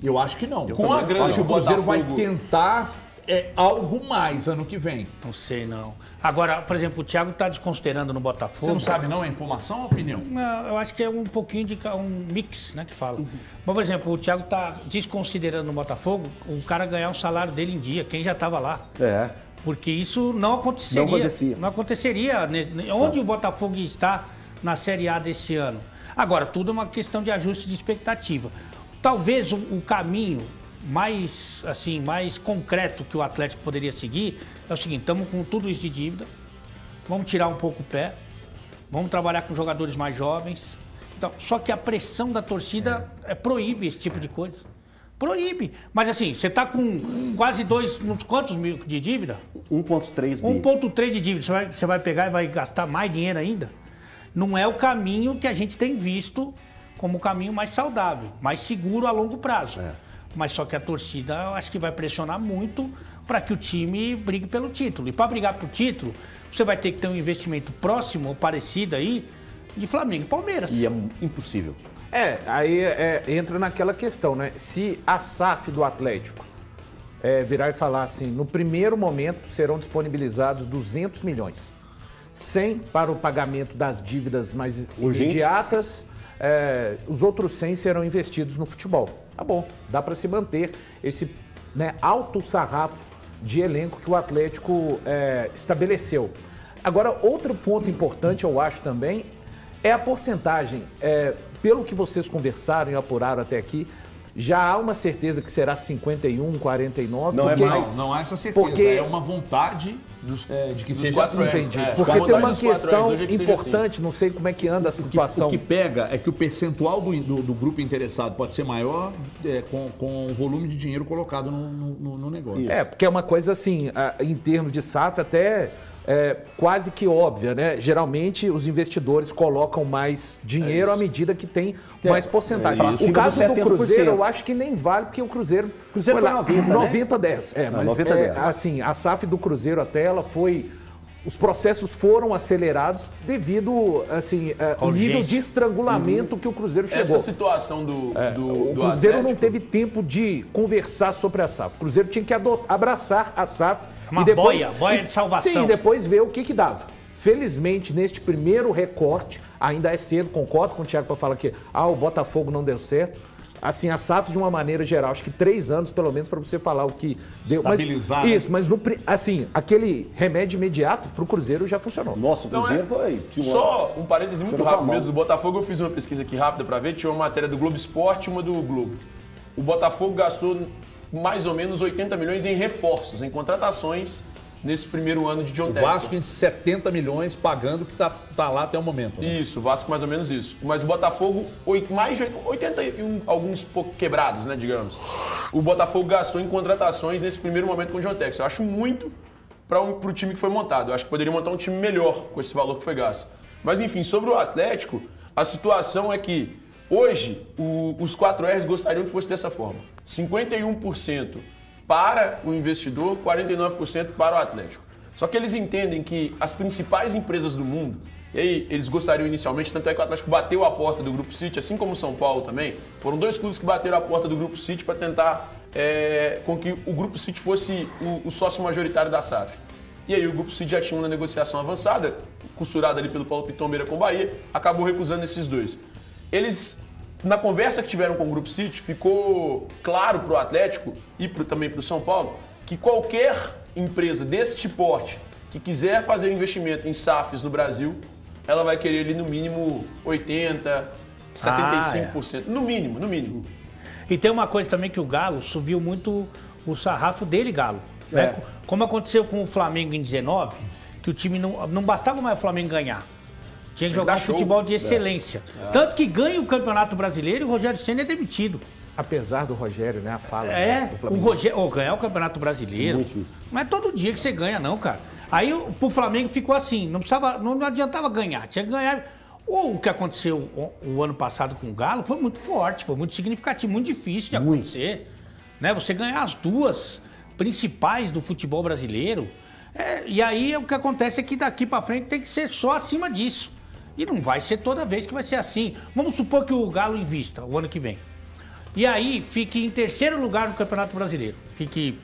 Eu acho que não. Com a grana acho que o Cruzeiro vai tentar é, algo mais ano que vem. Não sei, não. Agora, por exemplo, o Thiago tá desconsiderando no Você Botafogo. não sabe não? É informação ou opinião? Não, eu acho que é um pouquinho de um mix, né, que fala. Mas, por exemplo, o Thiago tá desconsiderando no Botafogo o cara ganhar o salário dele em dia, quem já estava lá. É. Porque isso não aconteceria. Não acontecia. Não aconteceria. Onde o Botafogo está na Série A desse ano? Agora, tudo é uma questão de ajuste de expectativa. Talvez o, o caminho mais assim mais concreto que o Atlético poderia seguir é o seguinte: estamos com tudo isso de dívida, vamos tirar um pouco o pé, vamos trabalhar com jogadores mais jovens. Então, só que a pressão da torcida é. proíbe esse tipo de coisa. Proíbe. Mas assim, você tá com quase dois, uns quantos mil de dívida? 1,3 bi. 1,3 de dívida. Você vai, você vai pegar e vai gastar mais dinheiro ainda? Não é o caminho que a gente tem visto como o caminho mais saudável, mais seguro a longo prazo. Mas só que a torcida, eu acho que vai pressionar muito para que o time brigue pelo título. E para brigar pelo título, você vai ter que ter um investimento próximo ou parecido aí de Flamengo e Palmeiras. E é impossível. É, aí é, entra naquela questão, né? Se a SAF do Atlético é, virar e falar assim, no primeiro momento serão disponibilizados 200 milhões. 100 para o pagamento das dívidas mais Urgentes. imediatas, é, os outros 100 serão investidos no futebol. Tá bom, dá para se manter esse né, alto sarrafo de elenco que o Atlético é, estabeleceu. Agora, outro ponto importante, eu acho também, é a porcentagem. É, pelo que vocês conversaram e apuraram até aqui, já há uma certeza que será 51, 49. Não é porque- mais. Não, não há essa certeza. Porque- É uma vontade dos- é, de que dos seja quatro assim. Entendi. É, Porque tem uma questão é assim. importante, não sei como é que anda a O que, situação. o que pega é que o percentual do, do- do grupo interessado pode ser maior é, com, com o volume de dinheiro colocado no, no- no negócio. É, porque é uma coisa assim, em termos de SAF, até é, quase que óbvia, né? Geralmente os investidores colocam mais dinheiro à medida que tem mais porcentagem. É, o caso do 70%. Cruzeiro, eu acho que nem vale, porque o Cruzeiro. Cruzeiro foi 90, né? 90 10. É, mas 90, é, 10. assim, a SAF do Cruzeiro até ela foi. Os processos foram acelerados devido assim, é, o Urgência. nível de estrangulamento que o Cruzeiro chegou. Essa situação do, do, É, O do Cruzeiro não Atlético- teve tempo de conversar sobre a SAF. O Cruzeiro tinha que abraçar a SAF. Uma e depois, boia, boia de salvação. Sim, e depois ver o que, que dava. Felizmente, neste primeiro recorte, ainda é cedo, concordo com o Thiago para falar que ah, o Botafogo não deu certo. Assim, a SAF, de uma maneira geral, acho que três anos, pelo menos, para você falar o que deu. Mas- Estabilizar, né? Isso, mas no, assim, aquele remédio imediato para o Cruzeiro já funcionou. Nossa, o Cruzeiro é- foi. Só um parêntese muito rápido mão. mesmo. Do Botafogo eu fiz uma pesquisa aqui rápida pra ver. Tinha uma matéria do Globo Esporte e uma do Globo. O Botafogo gastou mais ou menos 80 milhões em reforços, em contratações, nesse primeiro ano de John O Textor. Vasco em 70 milhões pagando que tá, tá lá até o momento. né? Isso, o Vasco mais ou menos isso. Mas o Botafogo, mais de 80 e um- alguns pouco quebrados, né, digamos. O Botafogo gastou em contratações nesse primeiro momento com o John Tex. Eu acho muito para o time que foi montado. Eu acho que poderia montar um time melhor com esse valor que foi gasto. Mas enfim, sobre o Atlético, a situação é que hoje o- os 4Rs gostariam que fosse dessa forma. 51% para o investidor, 49% para o Atlético. Só que eles entendem que as principais empresas do mundo, e aí eles gostariam inicialmente, tanto é que o Atlético bateu a porta do Grupo City, assim como o São Paulo também, foram dois clubes que bateram a porta do Grupo City para tentar é, com que o Grupo City fosse o, o sócio majoritário da SAF. E aí o Grupo City já tinha uma negociação avançada, costurada ali pelo Paulo Pitombeira com o Bahia, acabou recusando esses dois. Eles, na conversa que tiveram com o Grupo City, ficou claro para o Atlético e pro, também para o São Paulo que qualquer empresa deste porte que quiser fazer investimento em SAFs no Brasil, ela vai querer ali no mínimo 80%, 75%. No mínimo, no mínimo. E tem uma coisa também que o Galo subiu muito o sarrafo dele, Galo. né? Como aconteceu com o Flamengo em 19, que o time não, não bastava mais o Flamengo ganhar. Tinha que jogar futebol de excelência. Tanto que ganha o Campeonato Brasileiro e o Rogério Senna é demitido. Apesar do Rogério, né? A fala É, do o Flamengo. Rogério, ou ganhar o Campeonato Brasileiro. Muito difícil. Não é todo dia que você ganha, não, cara. Aí o- pro Flamengo ficou assim, não precisava, não adiantava ganhar, tinha que ganhar. Ou o que aconteceu o, o ano passado com o Galo foi muito forte, foi muito significativo, muito difícil de acontecer. Né? Você ganhar as duas principais do futebol brasileiro. é, e aí o que acontece é que daqui pra frente tem que ser só acima disso. E não vai ser toda vez que vai ser assim. Vamos supor que o Galo invista o ano que vem. E aí fique em terceiro lugar no Campeonato Brasileiro. Fique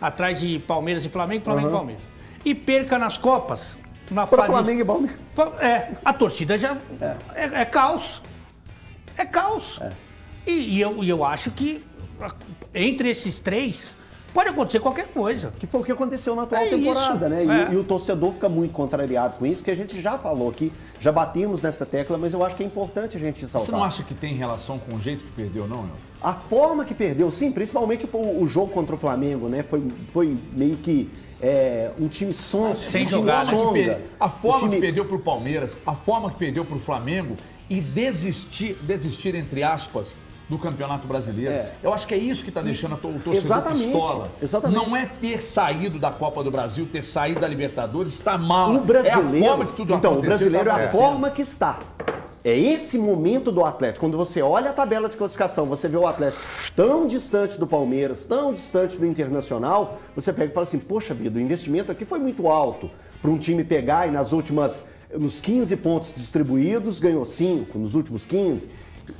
atrás de Palmeiras e Flamengo, Flamengo e Palmeiras. E perca nas Copas. Na Para fase... Flamengo e Palmeiras. É, a torcida já. É, é caos. É caos. E, e eu, e eu acho que entre esses três pode acontecer qualquer coisa. Que foi o que aconteceu na atual É temporada, isso. né? E, É. e o torcedor fica muito contrariado com isso, que a gente já falou aqui, já batemos nessa tecla, mas eu acho que é importante a gente ressaltar. Você não acha que tem relação com o jeito que perdeu, não, Elton? A forma que perdeu, sim, principalmente o, o jogo contra o Flamengo, né? Foi, foi meio que é, um time sonso, Sem um time jogada. sonda. A forma O time- que perdeu pro Palmeiras, a forma que perdeu pro Flamengo e desistir, desistir entre aspas, do Campeonato Brasileiro. É. Eu acho que é isso que está deixando o torcedor Exatamente, pistola. exatamente. Não é ter saído da Copa do Brasil, ter saído da Libertadores, está mal. O brasileiro. É a forma que tudo então, o aconteceu, brasileiro é tá a forma que está. É esse momento do Atlético. Quando você olha a tabela de classificação, você vê o Atlético tão distante do Palmeiras, tão distante do Internacional, você pega e fala assim: poxa vida, o investimento aqui foi muito alto para um time pegar e nas últimas, nos 15 pontos distribuídos, ganhou 5, nos últimos 15.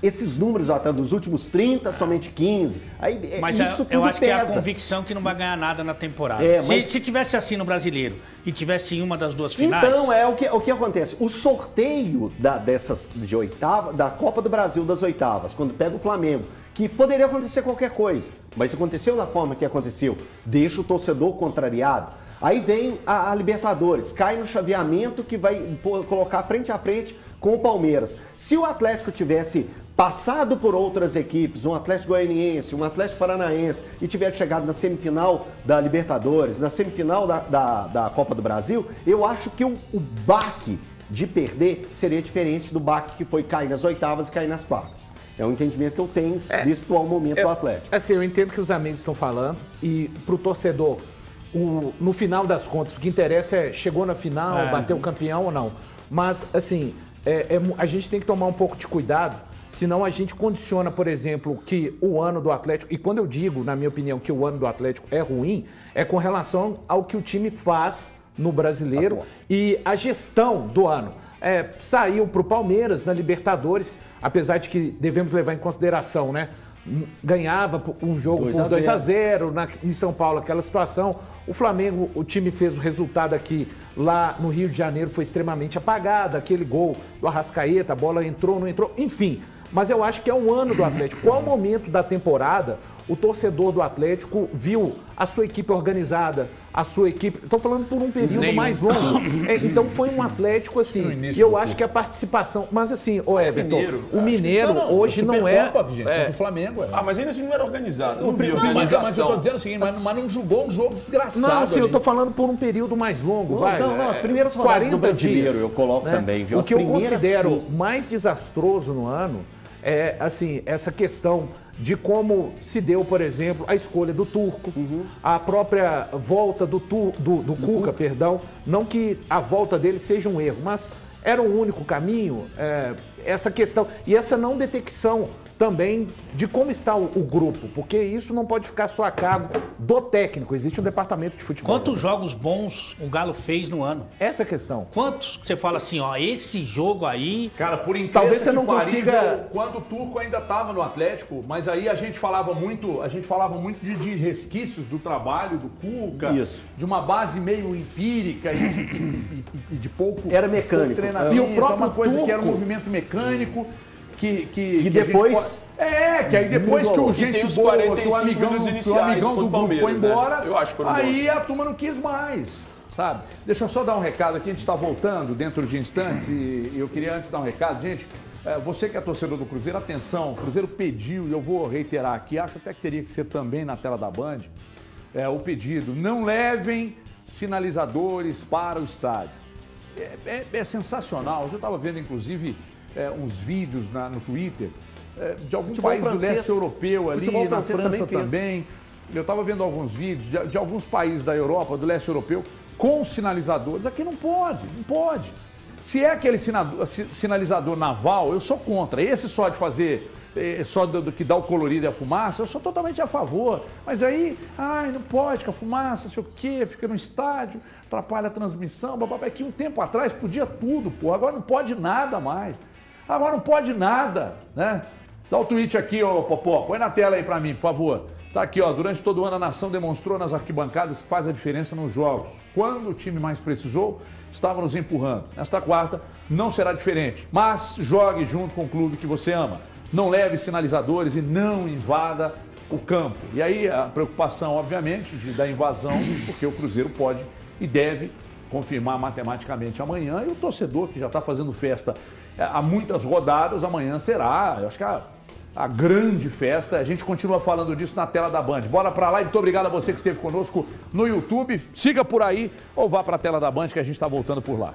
Esses números, até dos últimos 30, somente 15. Aí, é- Mas isso eu, eu acho que é a pesa. convicção que não vai ganhar nada na temporada. É, se, mas- se tivesse assim no brasileiro e tivesse em uma das duas finais. Então, é o que, o que acontece. O sorteio da, dessas de oitava, da Copa do Brasil das oitavas, quando pega o Flamengo, que poderia acontecer qualquer coisa, mas aconteceu da forma que aconteceu, deixa o torcedor contrariado. Aí vem a, a Libertadores, cai no chaveamento que vai colocar frente a frente com o Palmeiras. Se o Atlético tivesse passado por outras equipes, um Atlético Goianiense, um Atlético Paranaense, e tivesse chegado na semifinal da Libertadores, na semifinal da, da, da Copa do Brasil, eu acho que o, o baque de perder seria diferente do baque que foi cair nas oitavas e cair nas quartas. É o entendimento que eu tenho desse atual momento do Atlético. Assim, eu entendo que os amigos estão falando e pro torcedor, o- no final das contas, o que interessa é chegou na final, É. bateu o campeão ou não. Mas, assim, é- é a gente tem que tomar um pouco de cuidado, senão a gente condiciona, por exemplo, que o ano do Atlético, e quando eu digo, na minha opinião, que o ano do Atlético é ruim, é com relação ao que o time faz no brasileiro Tá e a gestão do ano. É, saiu para o Palmeiras na Libertadores, apesar de que devemos levar em consideração, né? Ganhava um jogo 2 por a 2 a 0. 0 na, em São Paulo, aquela situação. O Flamengo, o time fez o resultado aqui lá no Rio de Janeiro, foi extremamente apagado. Aquele gol do Arrascaeta, a bola entrou, não entrou, enfim. Mas eu acho que é um ano do Atlético. Qual momento da temporada o torcedor do Atlético viu a sua equipe organizada, a sua equipe. Estou falando por um período Nenhum. mais longo. É, então foi um Atlético assim. E eu acho que a participação. Mas assim, ô Everton, Mineiro, o Mineiro hoje não é. Gente, é, o Flamengo. É. Ah, mas ainda assim não era organizado. Não Não, mas, organização. mas eu tô dizendo o seguinte, mas, mas não jogou um jogo desgraçado. Não, assim, eu ali. tô falando por um período mais longo, vai. não, não, as primeiras rodadas do 40 brasileiro dias, eu coloco também, viu? O As que eu considero sim. mais desastroso no ano é, assim, essa questão de como se deu, por exemplo, a escolha do Turco, Uhum. a própria volta do, tu, do, do Cuca, perdão. Não que a volta dele seja um erro, mas era o único caminho, é, essa questão. E essa não detecção também de como está o, o grupo, porque isso não pode ficar só a cargo do técnico, existe um departamento de futebol. Quantos jogos bons o Galo fez no ano? Essa é a questão. Quantos que você fala assim, ó, esse jogo aí. Cara, por incrível Talvez você que não consiga- Quando o Turco ainda estava no Atlético, mas aí a gente falava muito, a gente falava muito de, de resquícios do trabalho do Cuca, Isso. de uma base meio empírica e, e- e- e de pouco, Era mecânico. pouco treinamento, E o próprio uma coisa que era um Turco- movimento mecânico. Que, que, que gente depois pode- É, que aí depois que o gente E tem os boa, que o 45 amigão, minutos que o amigão do grupo foi né? embora, Eu acho que foram aí bons. a turma não quis mais, sabe? Deixa eu só dar um recado aqui, a gente está voltando dentro de instantes e eu queria antes dar um recado, gente. é, Você que é torcedor do Cruzeiro, atenção, o Cruzeiro pediu, e eu vou reiterar aqui, acho até que teria que ser também na tela da Band, é, o pedido, não levem sinalizadores para o estádio. É, é- é sensacional, eu já estava vendo inclusive é, uns vídeos na- no Twitter é, de alguns Futebol países do francês. leste europeu ali, na França também também. Eu estava vendo alguns vídeos de, de alguns países da Europa, do leste europeu, com sinalizadores. Aqui não pode, não pode. Se é aquele sinado- si- sinalizador naval, eu sou contra. Esse só de fazer, eh, só do, do que dá o colorido e a fumaça, eu sou totalmente a favor. Mas aí, ai, não pode com a fumaça, sei o quê, fica no estádio, atrapalha a transmissão, bababá. É que um tempo atrás podia tudo, pô. Agora não pode nada mais. Agora não pode nada, né? Dá o tweet aqui, ô Popó. Põe na tela aí pra mim, por favor. Tá aqui, ó. Durante todo o ano a nação demonstrou nas arquibancadas que faz a diferença nos jogos. Quando o time mais precisou, estava nos empurrando. Nesta quarta não será diferente. Mas jogue junto com o clube que você ama. Não leve sinalizadores e não invada o campo. E aí a preocupação, obviamente, de, da invasão, porque o Cruzeiro pode e deve confirmar matematicamente amanhã. E o torcedor que já está fazendo festa há muitas rodadas, amanhã será, eu acho que a, a grande festa. A gente continua falando disso na tela da Band. Bora para lá e muito obrigado a você que esteve conosco no YouTube. Siga por aí ou vá para a tela da Band que a gente está voltando por lá.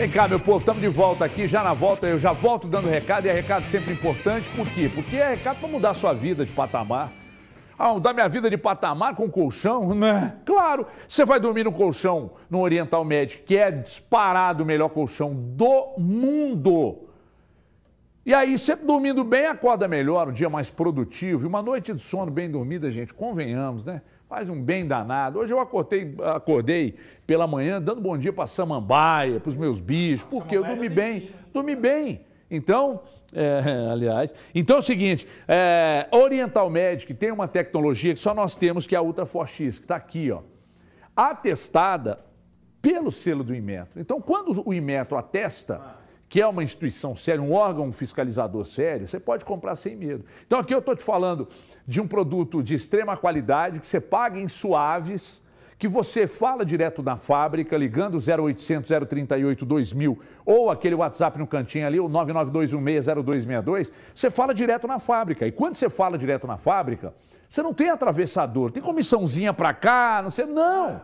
Vem cá, meu povo, estamos de volta aqui. Já na volta, eu já volto dando recado, e é recado sempre importante. Por quê? Porque é recado para mudar a sua vida de patamar. Ah, mudar minha vida de patamar com colchão? Né? Claro, você vai dormir no colchão no Oriental Médico, que é disparado o melhor colchão do mundo. E aí, sempre dormindo bem, acorda melhor, um dia mais produtivo. E uma noite de sono bem dormida, gente, convenhamos, né? Faz um bem danado. Hoje eu acordei, acordei pela manhã dando bom dia para Samambaia, para os meus bichos, porque eu dormi bem, dormi bem. Então, é, aliás, então é o seguinte, é, Oriental Medic tem uma tecnologia que só nós temos, que é a Ultra Force X, que está aqui, ó, atestada pelo selo do Inmetro. Então, quando o Inmetro atesta, que é uma instituição séria, um órgão fiscalizador sério, você pode comprar sem medo. Então aqui eu estou te falando de um produto de extrema qualidade, que você paga em suaves, que você fala direto na fábrica, ligando 0800 038 2000 ou aquele WhatsApp no cantinho ali, o 992160262, você fala direto na fábrica. E quando você fala direto na fábrica, você não tem atravessador, tem comissãozinha para cá, não sei, não.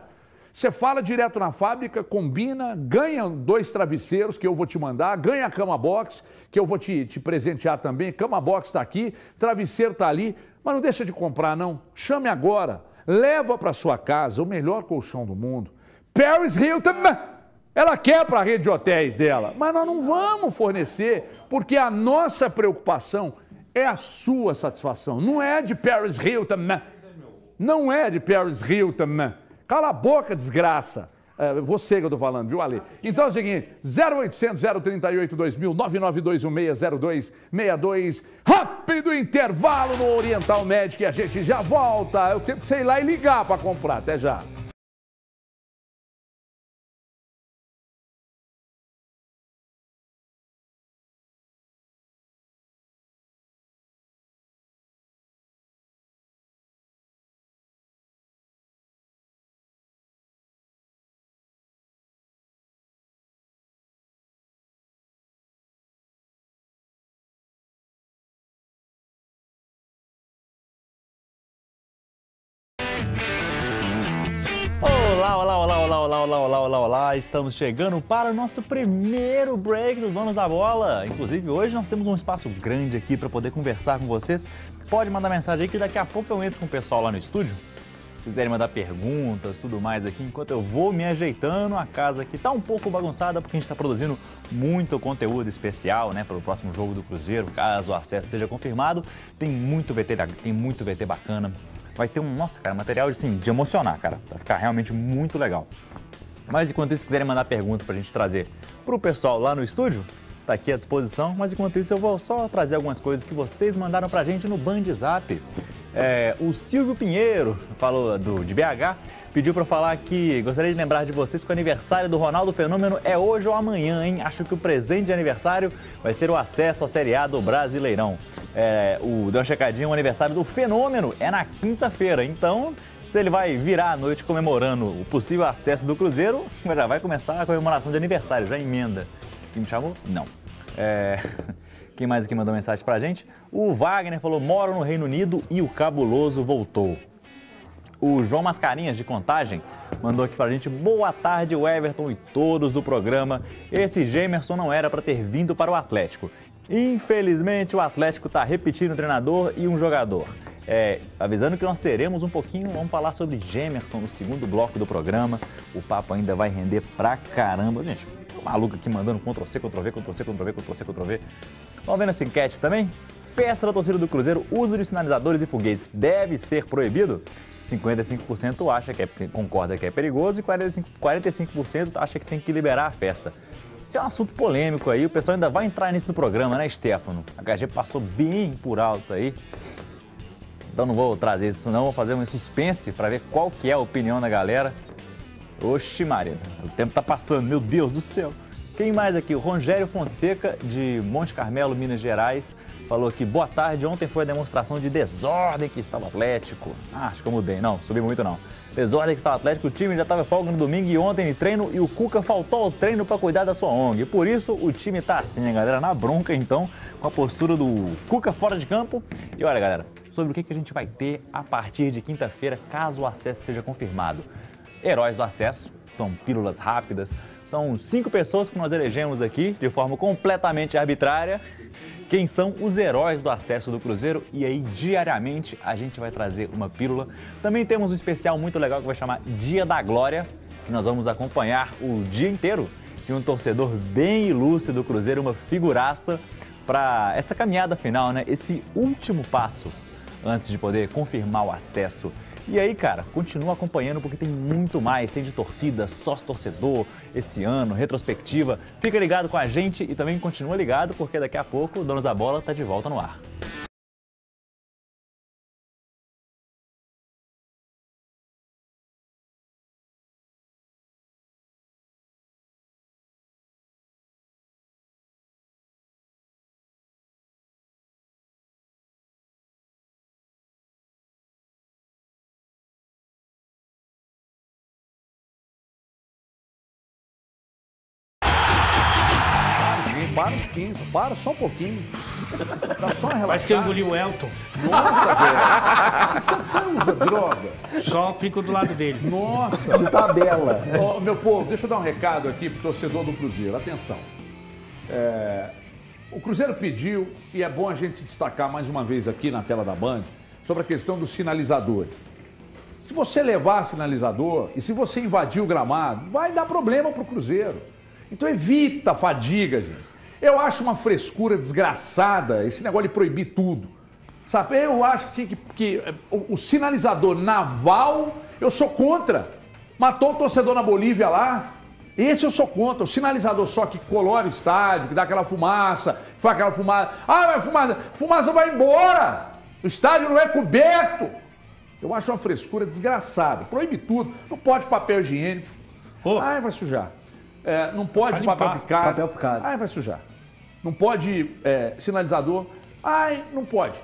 Você fala direto na fábrica, combina, ganha dois travesseiros que eu vou te mandar, ganha a cama box que eu vou te, te presentear também. Cama box está aqui, travesseiro está ali, mas não deixa de comprar não. Chame agora, leva para sua casa o melhor colchão do mundo. Paris Hilton, ela quer para a rede de hotéis dela, mas nós não vamos fornecer porque a nossa preocupação é a sua satisfação, não é de Paris Hilton, não é de Paris Hilton. Cala a boca, desgraça. É, você que eu tô falando, viu, Ale? Então é o seguinte, 0800 038 2000 99216 0262. Rápido intervalo no Oriental Médico e a gente já volta. Eu tenho que sei lá e ligar para comprar. Até já. Estamos chegando para o nosso primeiro break dos Donos da Bola. Inclusive, hoje nós temos um espaço grande aqui para poder conversar com vocês. Pode mandar mensagem aí que daqui a pouco eu entro com o pessoal lá no estúdio. Se quiserem mandar perguntas, tudo mais aqui, enquanto eu vou me ajeitando, a casa aqui tá um pouco bagunçada porque a gente está produzindo muito conteúdo especial, né, para o próximo jogo do Cruzeiro, caso o acesso seja confirmado. Tem muito VT, tem muito VT bacana, vai ter um, nossa, cara, material assim, de emocionar, cara. Vai ficar realmente muito legal. Mas enquanto isso, se quiserem mandar pergunta pra gente trazer pro pessoal lá no estúdio, tá aqui à disposição. Mas enquanto isso, eu vou só trazer algumas coisas que vocês mandaram pra gente no Band Zap. É, o Silvio Pinheiro, falou do, de BH, pediu para falar que gostaria de lembrar de vocês que o aniversário do Ronaldo Fenômeno é hoje ou amanhã, hein? Acho que o presente de aniversário vai ser o acesso à Série A do Brasileirão. É, o, deu uma checadinha, o aniversário do Fenômeno é na quinta-feira, então se ele vai virar a noite comemorando o possível acesso do Cruzeiro, já vai começar a comemoração de aniversário, já emenda. Quem me chamou? Não. É... Quem mais aqui mandou mensagem pra gente? O Wagner falou: moro no Reino Unido e o cabuloso voltou. O João Mascarinhas, de Contagem, mandou aqui pra gente: boa tarde, Everton e todos do programa. Esse Gemerson não era para ter vindo para o Atlético. Infelizmente, o Atlético está repetindo treinador e um jogador. É, avisando que nós teremos um pouquinho, vamos falar sobre Gemerson no segundo bloco do programa. O papo ainda vai render pra caramba. Gente, maluco aqui mandando Ctrl-C, Ctrl-V, Ctrl-C, Ctrl-V, Ctrl-C, Ctrl-V. Vamos vendo essa enquete também? Festa da torcida do Cruzeiro, uso de sinalizadores e foguetes deve ser proibido? 55% acha que é, concorda que é perigoso e 45%, 45% acha que tem que liberar a festa. Isso é um assunto polêmico aí, o pessoal ainda vai entrar nisso no programa, né, Stefano? A HG passou bem por alto aí. Então não vou trazer isso não, vou fazer um suspense para ver qual que é a opinião da galera. Oxi, Maria, o tempo tá passando, meu Deus do céu. Quem mais aqui? O Rogério Fonseca, de Monte Carmelo, Minas Gerais, falou que boa tarde. Ontem foi a demonstração de desordem que estava o Atlético. Ah, acho que eu mudei. Não, subi muito não. Desordem que estava o Atlético, o time já estava folga no domingo e ontem em treino e o Cuca faltou ao treino para cuidar da sua ONG. Por isso o time tá assim, a galera, na bronca então, com a postura do Cuca fora de campo. E olha, galera, sobre o que, que a gente vai ter a partir de quinta-feira, caso o acesso seja confirmado. Heróis do Acesso. São pílulas rápidas. São cinco pessoas que nós elegemos aqui de forma completamente arbitrária. Quem são os heróis do acesso do Cruzeiro? E aí, diariamente, a gente vai trazer uma pílula. Também temos um especial muito legal que vai chamar Dia da Glória, que nós vamos acompanhar o dia inteiro de um torcedor bem ilustre do Cruzeiro, uma figuraça para essa caminhada final, né? Esse último passo antes de poder confirmar o acesso. E aí, cara, continua acompanhando porque tem muito mais. Tem de torcida, sócio-torcedor, esse ano, retrospectiva. Fica ligado com a gente e também continua ligado porque daqui a pouco o Donos da Bola tá de volta no ar. Para um pouquinho, para só um pouquinho. Dá só uma relaxada. Parece que eu engoli o Elton. Nossa, velho. Você, você usa droga? Só fico do lado dele. Nossa. De tabela. Ó, meu povo, deixa eu dar um recado aqui pro torcedor do Cruzeiro. Atenção. É, o Cruzeiro pediu, e é bom a gente destacar mais uma vez aqui na tela da Band, sobre a questão dos sinalizadores. Se você levar sinalizador e se você invadir o gramado, vai dar problema pro Cruzeiro. Então evita a fadiga, gente. Eu acho uma frescura desgraçada esse negócio de proibir tudo. Sabe, eu acho que tinha que. que eh, o, o sinalizador naval, eu sou contra. Matou o torcedor na Bolívia lá. Esse eu sou contra. O sinalizador só que colore o estádio, que dá aquela fumaça, que faz aquela fumaça. Ah, mas fumaça, fumaça vai embora. O estádio não é coberto. Eu acho uma frescura desgraçada. Proíbe tudo. Não pode papel higiênico. Ô. Ai, vai sujar. É, não pode Vai papel limpar. picado. Papel picado. Ai, vai sujar. Não pode é, sinalizador. Ai, não pode.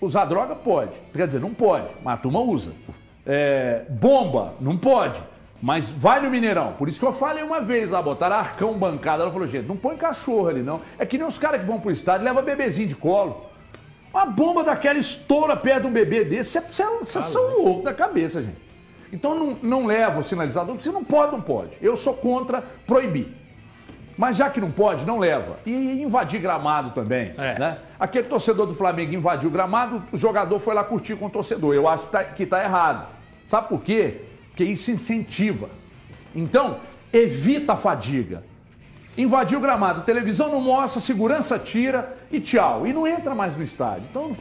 Usar droga pode. Quer dizer, não pode, mas a turma usa. É, bomba, não pode. Mas vai no Mineirão. Por isso que eu falei uma vez lá, botaram arcão bancada. Ela falou, gente, não põe cachorro ali, não. É que nem os caras que vão pro estádio leva bebezinho de colo. Uma bomba daquela estoura perto de um bebê desse. Vocês são loucos da cabeça, gente. Então não, não leva o sinalizador, porque se não pode, não pode. Eu sou contra proibir. Mas já que não pode, não leva. E invadir gramado também. É. Né? Aquele torcedor do Flamengo invadiu o gramado, o jogador foi lá curtir com o torcedor. Eu acho que tá, que tá errado. Sabe por quê? Porque isso incentiva. Então, evita a fadiga. Invadiu o gramado, televisão não mostra, segurança tira e tchau. E não entra mais no estádio. Então,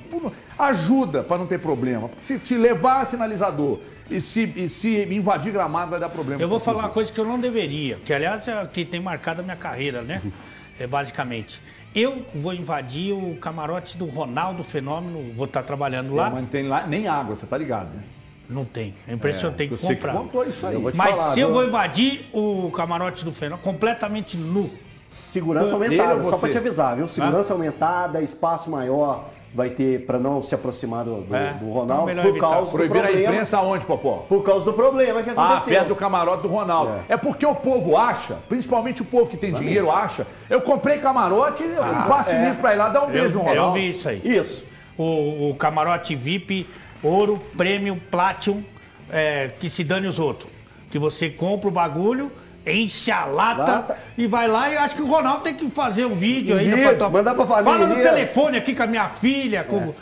ajuda para não ter problema. Porque se te levar sinalizador e se, e se invadir gramado, vai dar problema. Eu vou falar uma coisa que eu não deveria, que aliás é que tem marcado a minha carreira, né? É, basicamente. Eu vou invadir o camarote do Ronaldo Fenômeno, vou estar trabalhando lá. Mas não tem lá nem água, você tá ligado, né? Não tem. É impressionante, tem que Você que comprar. contou isso aí. Eu Mas falar, se eu vou invadir o camarote do Fenômeno completamente nu. Segurança aumentada, só pra você? te avisar, viu? Segurança aumentada, espaço maior vai ter pra não se aproximar do, do- É, do então Ronaldo por evitar. causa do Proibir a problema. imprensa aonde, Popó? Por causa do problema que Ah, aconteceu. perto do camarote do Ronaldo. É. É. porque o povo acha, principalmente o povo que tem dinheiro acha, eu comprei camarote, eu tenho passe é. livre pra ir lá dar um beijo no Eu, eu Ronaldo. vi isso aí. Isso. O, o camarote VIP, ouro, prêmio, platinum, é, que se dane os outros. Que você compra o bagulho, enche a lata, Lata. e vai lá e acho que o Ronaldo tem que fazer um vídeo aí. vídeo, tua- mandar pra família. Fala no telefone aqui com a minha filha, com,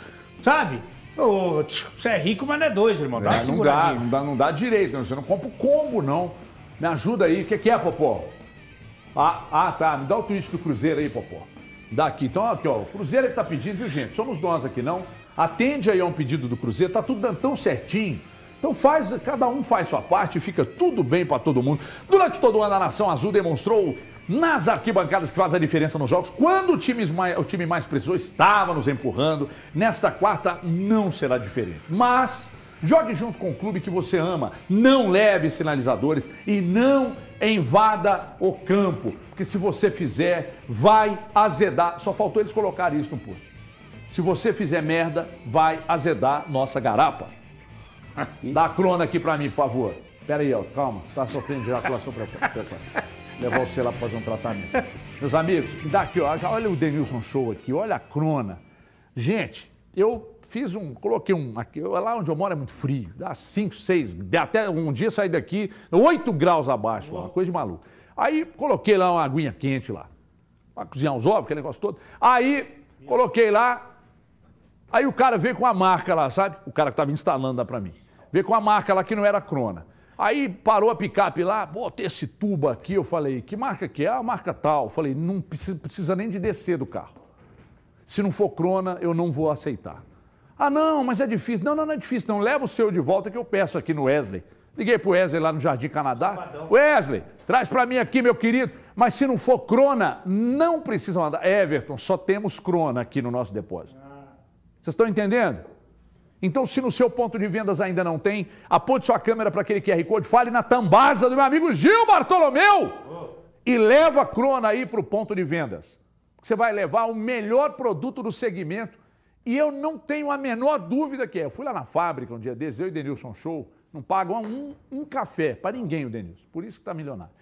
sabe? Ô, tch, você é rico, mas não é dois, irmão. Dá É, não dá, não dá, não dá direito, você não compra o combo, não. Me ajuda aí, o que, que é, Popó? Ah, ah, tá, me dá o tweet do Cruzeiro aí, Popó. Dá aqui, então aqui, ó, o Cruzeiro é que tá pedindo, viu, gente? Somos nós aqui, não? Atende aí a um pedido do Cruzeiro, tá tudo dando tão certinho. Então faz, cada um faz sua parte fica tudo bem pra todo mundo. Durante todo o ano, a Nação Azul demonstrou nas arquibancadas que faz a diferença nos jogos. Quando o time, mais, o time mais precisou, estava nos empurrando. Nesta quarta, não será diferente. Mas jogue junto com o clube que você ama. Não leve sinalizadores e não invada o campo. Porque se você fizer, vai azedar. Só faltou eles colocarem isso no post. Se você fizer merda, vai azedar nossa garapa. Dá a crona aqui pra mim, por favor. Pera aí, ó, calma. Você tá sofrendo de ejaculação precoce. Levar você lá pra fazer um tratamento. Meus amigos, dá aqui, ó. Olha o Denilson Show aqui, olha a crona. Gente, eu fiz um, coloquei um, aqui, lá onde eu moro é muito frio, dá 5, 6, até um dia sair daqui, 8 graus abaixo uma coisa de maluco. Aí coloquei lá uma aguinha quente lá, para cozinhar os ovos, aquele negócio todo. Aí coloquei lá, aí o cara veio com a marca lá, sabe? O cara que estava instalando lá para mim. Veio com a marca lá que não era Crona. Aí parou a picape lá, botei esse tubo aqui, eu falei, que marca que é? Ah, a marca tal. Eu falei, não precisa, precisa nem de descer do carro. Se não for crona, eu não vou aceitar. Ah, não, mas é difícil. Não, não, não é difícil, não. Leva o seu de volta que eu peço aqui no Wesley. Liguei pro Wesley lá no Jardim Canadá. Wesley, traz para mim aqui, meu querido. Mas se não for crona, não precisa mandar. Everton, só temos crona aqui no nosso depósito. Vocês estão entendendo? Então, se no seu ponto de vendas ainda não tem, aponte sua câmera para aquele QR Code, fale na tambasa do meu amigo Gil Bartolomeu e leva a crona aí para o ponto de vendas. Você vai levar o melhor produto do segmento e eu não tenho a menor dúvida que é. Eu fui lá na fábrica um dia desses, eu e Denilson Show, não pagam um, um café para ninguém o Denilson, por isso que está milionário.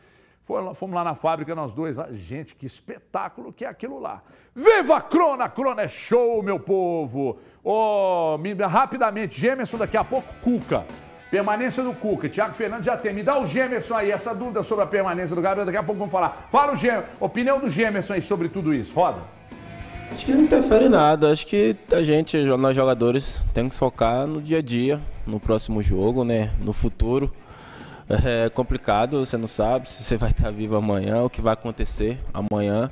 Fomos lá na fábrica, nós dois. Gente, que espetáculo que é aquilo lá. Viva a Crona! A Crona é show, meu povo! Oh, me, rapidamente, Gemerson daqui a pouco, Cuca. Permanência do Cuca. Tiago Fernandes já tem. Me dá o Gemerson aí, essa dúvida sobre a permanência do Gabriel. Daqui a pouco vamos falar. Fala o Gemerson. Opinião do Gemerson aí sobre tudo isso. Roda. Acho que não interfere nada. Acho que a gente, nós jogadores, tem que focar no dia a dia, no próximo jogo, né? No futuro. É complicado, você não sabe se você vai estar vivo amanhã, o que vai acontecer amanhã.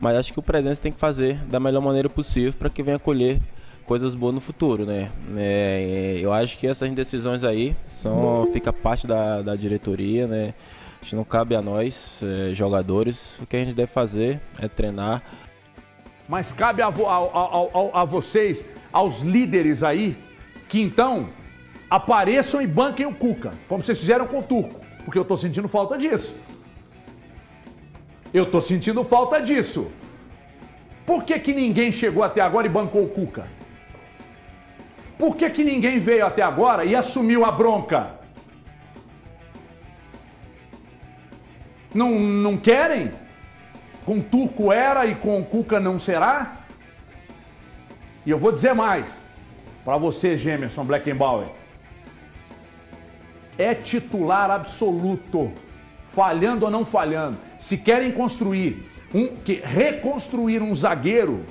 Mas acho que o presente tem que fazer da melhor maneira possível para que venha colher coisas boas no futuro, né? É, eu acho que essas decisões aí são fica parte da, da diretoria, né? Acho não cabe a nós, é, jogadores. O que a gente deve fazer é treinar. Mas cabe a, a, a, a vocês, aos líderes aí, que então apareçam e banquem o Cuca, como vocês fizeram com o Turco, porque eu estou sentindo falta disso. Eu estou sentindo falta disso. Por que, que ninguém chegou até agora e bancou o Cuca? Por que, que ninguém veio até agora e assumiu a bronca? Não, não querem? Com o Turco era e com o Cuca não será? E eu vou dizer mais para você, Gemerson Blackenbauer é titular absoluto, falhando ou não falhando. Se querem construir, um, que reconstruir um zagueiro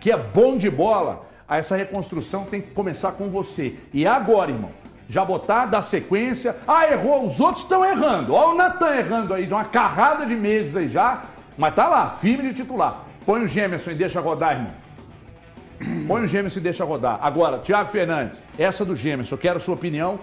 que é bom de bola, essa reconstrução tem que começar com você. E agora, irmão, já botar, dar sequência. Ah, errou, os outros estão errando. Olha o Natan errando aí, de uma carrada de meses aí já, mas tá lá, firme de titular. Põe o Gemerson e deixa rodar, irmão. Põe o Gemerson e deixa rodar. Agora, Thiago Fernandes, essa do Gemerson, eu quero a sua opinião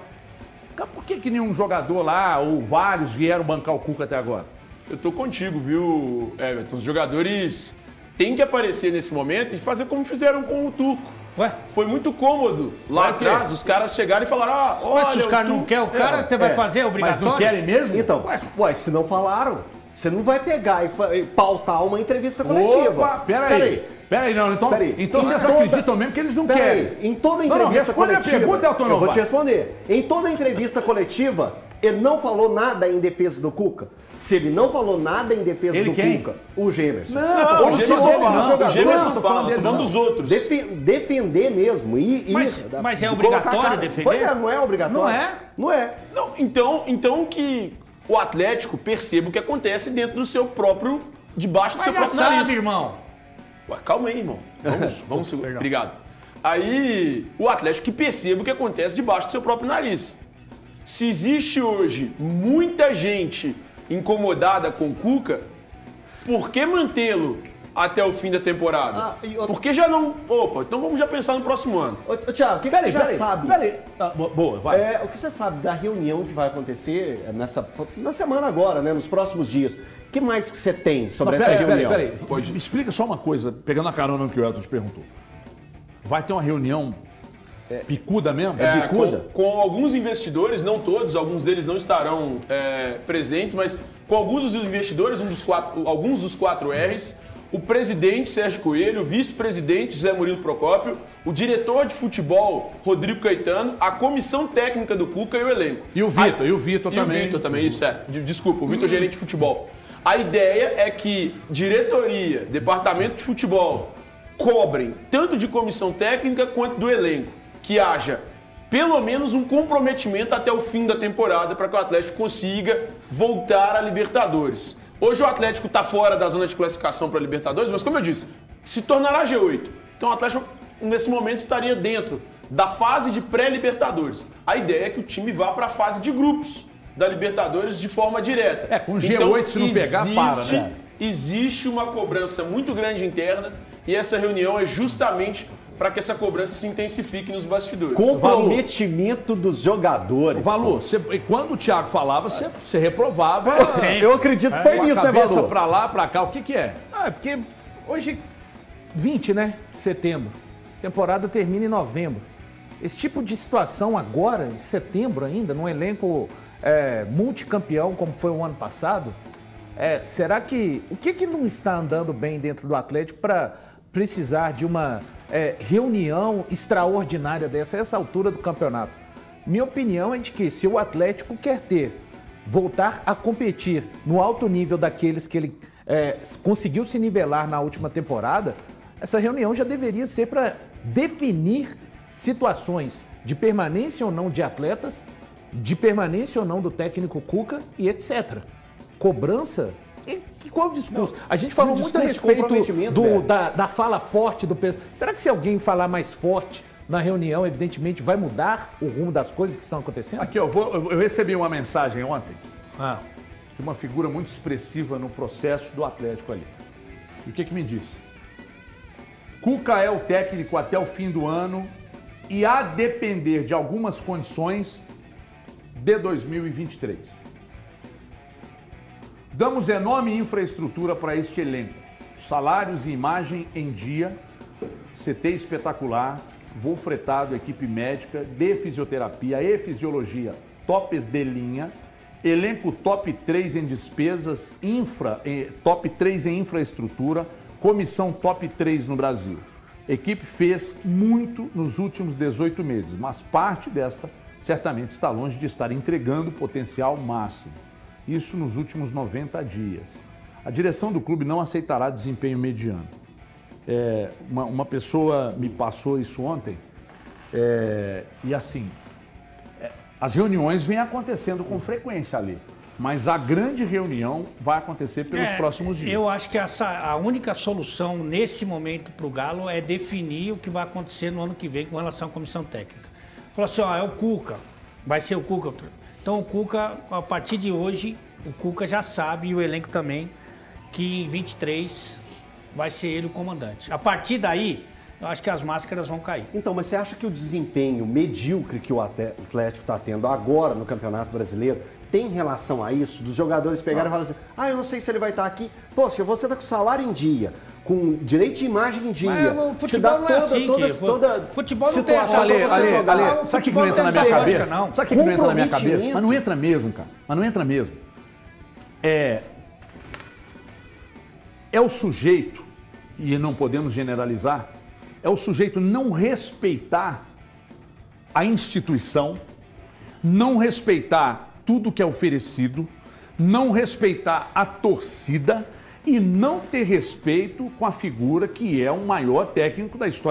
por que, que nenhum jogador lá, ou vários, vieram bancar o Cuca até agora? Eu tô contigo, viu, Everton? Os jogadores têm que aparecer nesse momento e fazer como fizeram com o Turco. Ué? Foi muito cômodo lá atrás. Os caras chegaram e falaram: ah, olha. Mas se os caras não querem o cara, é, você vai é. fazer é obrigatório? Mas não querem mesmo? Então, ué, ué, se não falaram, você não vai pegar e pautar uma entrevista coletiva. Opa, peraí. peraí. Peraí, não, então, Peraí. então vocês toda... acreditam mesmo que eles não querem. Em toda entrevista não, não, coletiva. A pergunta, Elton eu vou te responder. Em toda entrevista coletiva, ele não falou nada em defesa do Cuca. Se ele não falou nada em defesa ele do quem? Cuca, o Gemerson. Não, o Gemerson fala. O Gemerson fala, dele, falando dos outros. Defe defender mesmo. E, mas, mas é obrigatório defender? Pois é, não é obrigatório. Não é? Não é. Não, então, então que o Atlético perceba o que acontece dentro do seu próprio. debaixo mas do seu próprio sabe, nariz. irmão. Ué, calma aí, irmão. Vamos, vamos segurar. Obrigado. Aí, o Atlético que perceba o que acontece debaixo do seu próprio nariz. Se existe hoje muita gente incomodada com o Cuca, por que mantê-lo até o fim da temporada? Ah, outro... Por que já não. Opa, então vamos já pensar no próximo ano. Ô, Tiago, o que, que você já sabe? Peraí, ah, boa, vai. É, o que você sabe da reunião que vai acontecer nessa na semana agora, né? Nos próximos dias que mais que você tem sobre essa reunião? Peraí, peraí. Pode. Me explica só uma coisa, pegando a carona no que o Elton te perguntou. Vai ter uma reunião é, picuda mesmo? É, é picuda? Com, com, alguns investidores, não todos, alguns deles não estarão é, presentes, mas com alguns dos investidores, um dos quatro, alguns dos quatro R's, o presidente Sérgio Coelho, o vice-presidente José Murilo Procópio, o diretor de futebol Rodrigo Caetano, a comissão técnica do Cuca e o elenco. E o Vitor, e o Vitor também. E o Vitor também, isso é. Desculpa, o Vitor gerente de futebol. A ideia é que diretoria, departamento de futebol, cobrem, tanto de comissão técnica quanto do elenco, que haja pelo menos um comprometimento até o fim da temporada para que o Atlético consiga voltar à Libertadores. Hoje o Atlético está fora da zona de classificação para a Libertadores, mas como eu disse, se tornará G8. Então o Atlético nesse momento estaria dentro da fase de pré-Libertadores. A ideia é que o time vá para a fase de grupos da Libertadores de forma direta. É, com G8 se não pegar, para, né? Existe uma cobrança muito grande interna e essa reunião é justamente para que essa cobrança se intensifique nos bastidores. Comprometimento dos jogadores. Valor, você, e quando o Thiago falava, você, você reprovava. Eu acredito que foi Com a nisso, né, cabeça Valor? pra lá, pra cá, o que que é? Ah, é porque hoje, 20, né? De setembro. Temporada termina em novembro. Esse tipo de situação agora, em setembro ainda, num elenco é, multicampeão como foi o ano passado, é, será que. O que, que não está andando bem dentro do Atlético para precisar de uma é, reunião extraordinária dessa, essa altura do campeonato? Minha opinião é de que se o Atlético quer ter, voltar a competir no alto nível daqueles que ele é, conseguiu se nivelar na última temporada, essa reunião já deveria ser para definir situações de permanência ou não de atletas, de permanência ou não do técnico Cuca e etc. Cobrança? Qual o discurso? a gente falou muito a respeito do, da, da fala forte do peso. Será que se alguém falar mais forte na reunião, evidentemente vai mudar o rumo das coisas que estão acontecendo? Aqui, eu, vou, eu eu recebi uma mensagem ontem Ah, de uma figura muito expressiva no processo do Atlético ali. E o que que me disse? Cuca é o técnico até o fim do ano e a depender de algumas condições de 2023. Damos enorme infraestrutura para este elenco. Salários e imagem em dia, CT espetacular, voo fretado, equipe médica, de fisioterapia e fisiologia tops de linha, elenco top 3 em despesas, infra, eh, top 3 em infraestrutura, comissão top 3 no Brasil. Equipe fez muito nos últimos 18 meses, mas parte desta certamente está longe de estar entregando o potencial máximo. Isso nos últimos 90 dias. A direção do clube não aceitará desempenho mediano. É, uma, uma pessoa me passou isso ontem, é, e assim, é, as reuniões vêm acontecendo com frequência ali, mas a grande reunião vai acontecer pelos É, próximos dias. Eu acho que essa, a única solução nesse momento para o Galo é definir o que vai acontecer no ano que vem com relação à comissão técnica. Falou assim, ó, é o Cuca, vai ser o Cuca. Então o Cuca, a partir de hoje, o Cuca já sabe, e o elenco também, que em 23 vai ser ele o comandante. A partir daí, eu acho que as máscaras vão cair. Então, mas você acha que o desempenho medíocre que o Atlético está tendo agora no Campeonato Brasileiro tem relação a isso? Dos jogadores pegarem e falarem assim: ah, eu não sei se ele vai estar aqui. Poxa, você tá com salário em dia, com direito de imagem em dia. Mas o te futebol dá não é toda, assim, toda, Kiko. toda Futebol não tem situação essa- pra você Ale, jogar. Ale, sabe o que que não futebol entra na minha cabeça? lógica, não. Sabe o que que não entra na minha cabeça? Mas não entra mesmo, cara. Mas não entra mesmo. É, é o sujeito, e não podemos generalizar, é o sujeito não respeitar a instituição, não respeitar tudo que é oferecido, não respeitar a torcida e não ter respeito com a figura que é o maior técnico da história.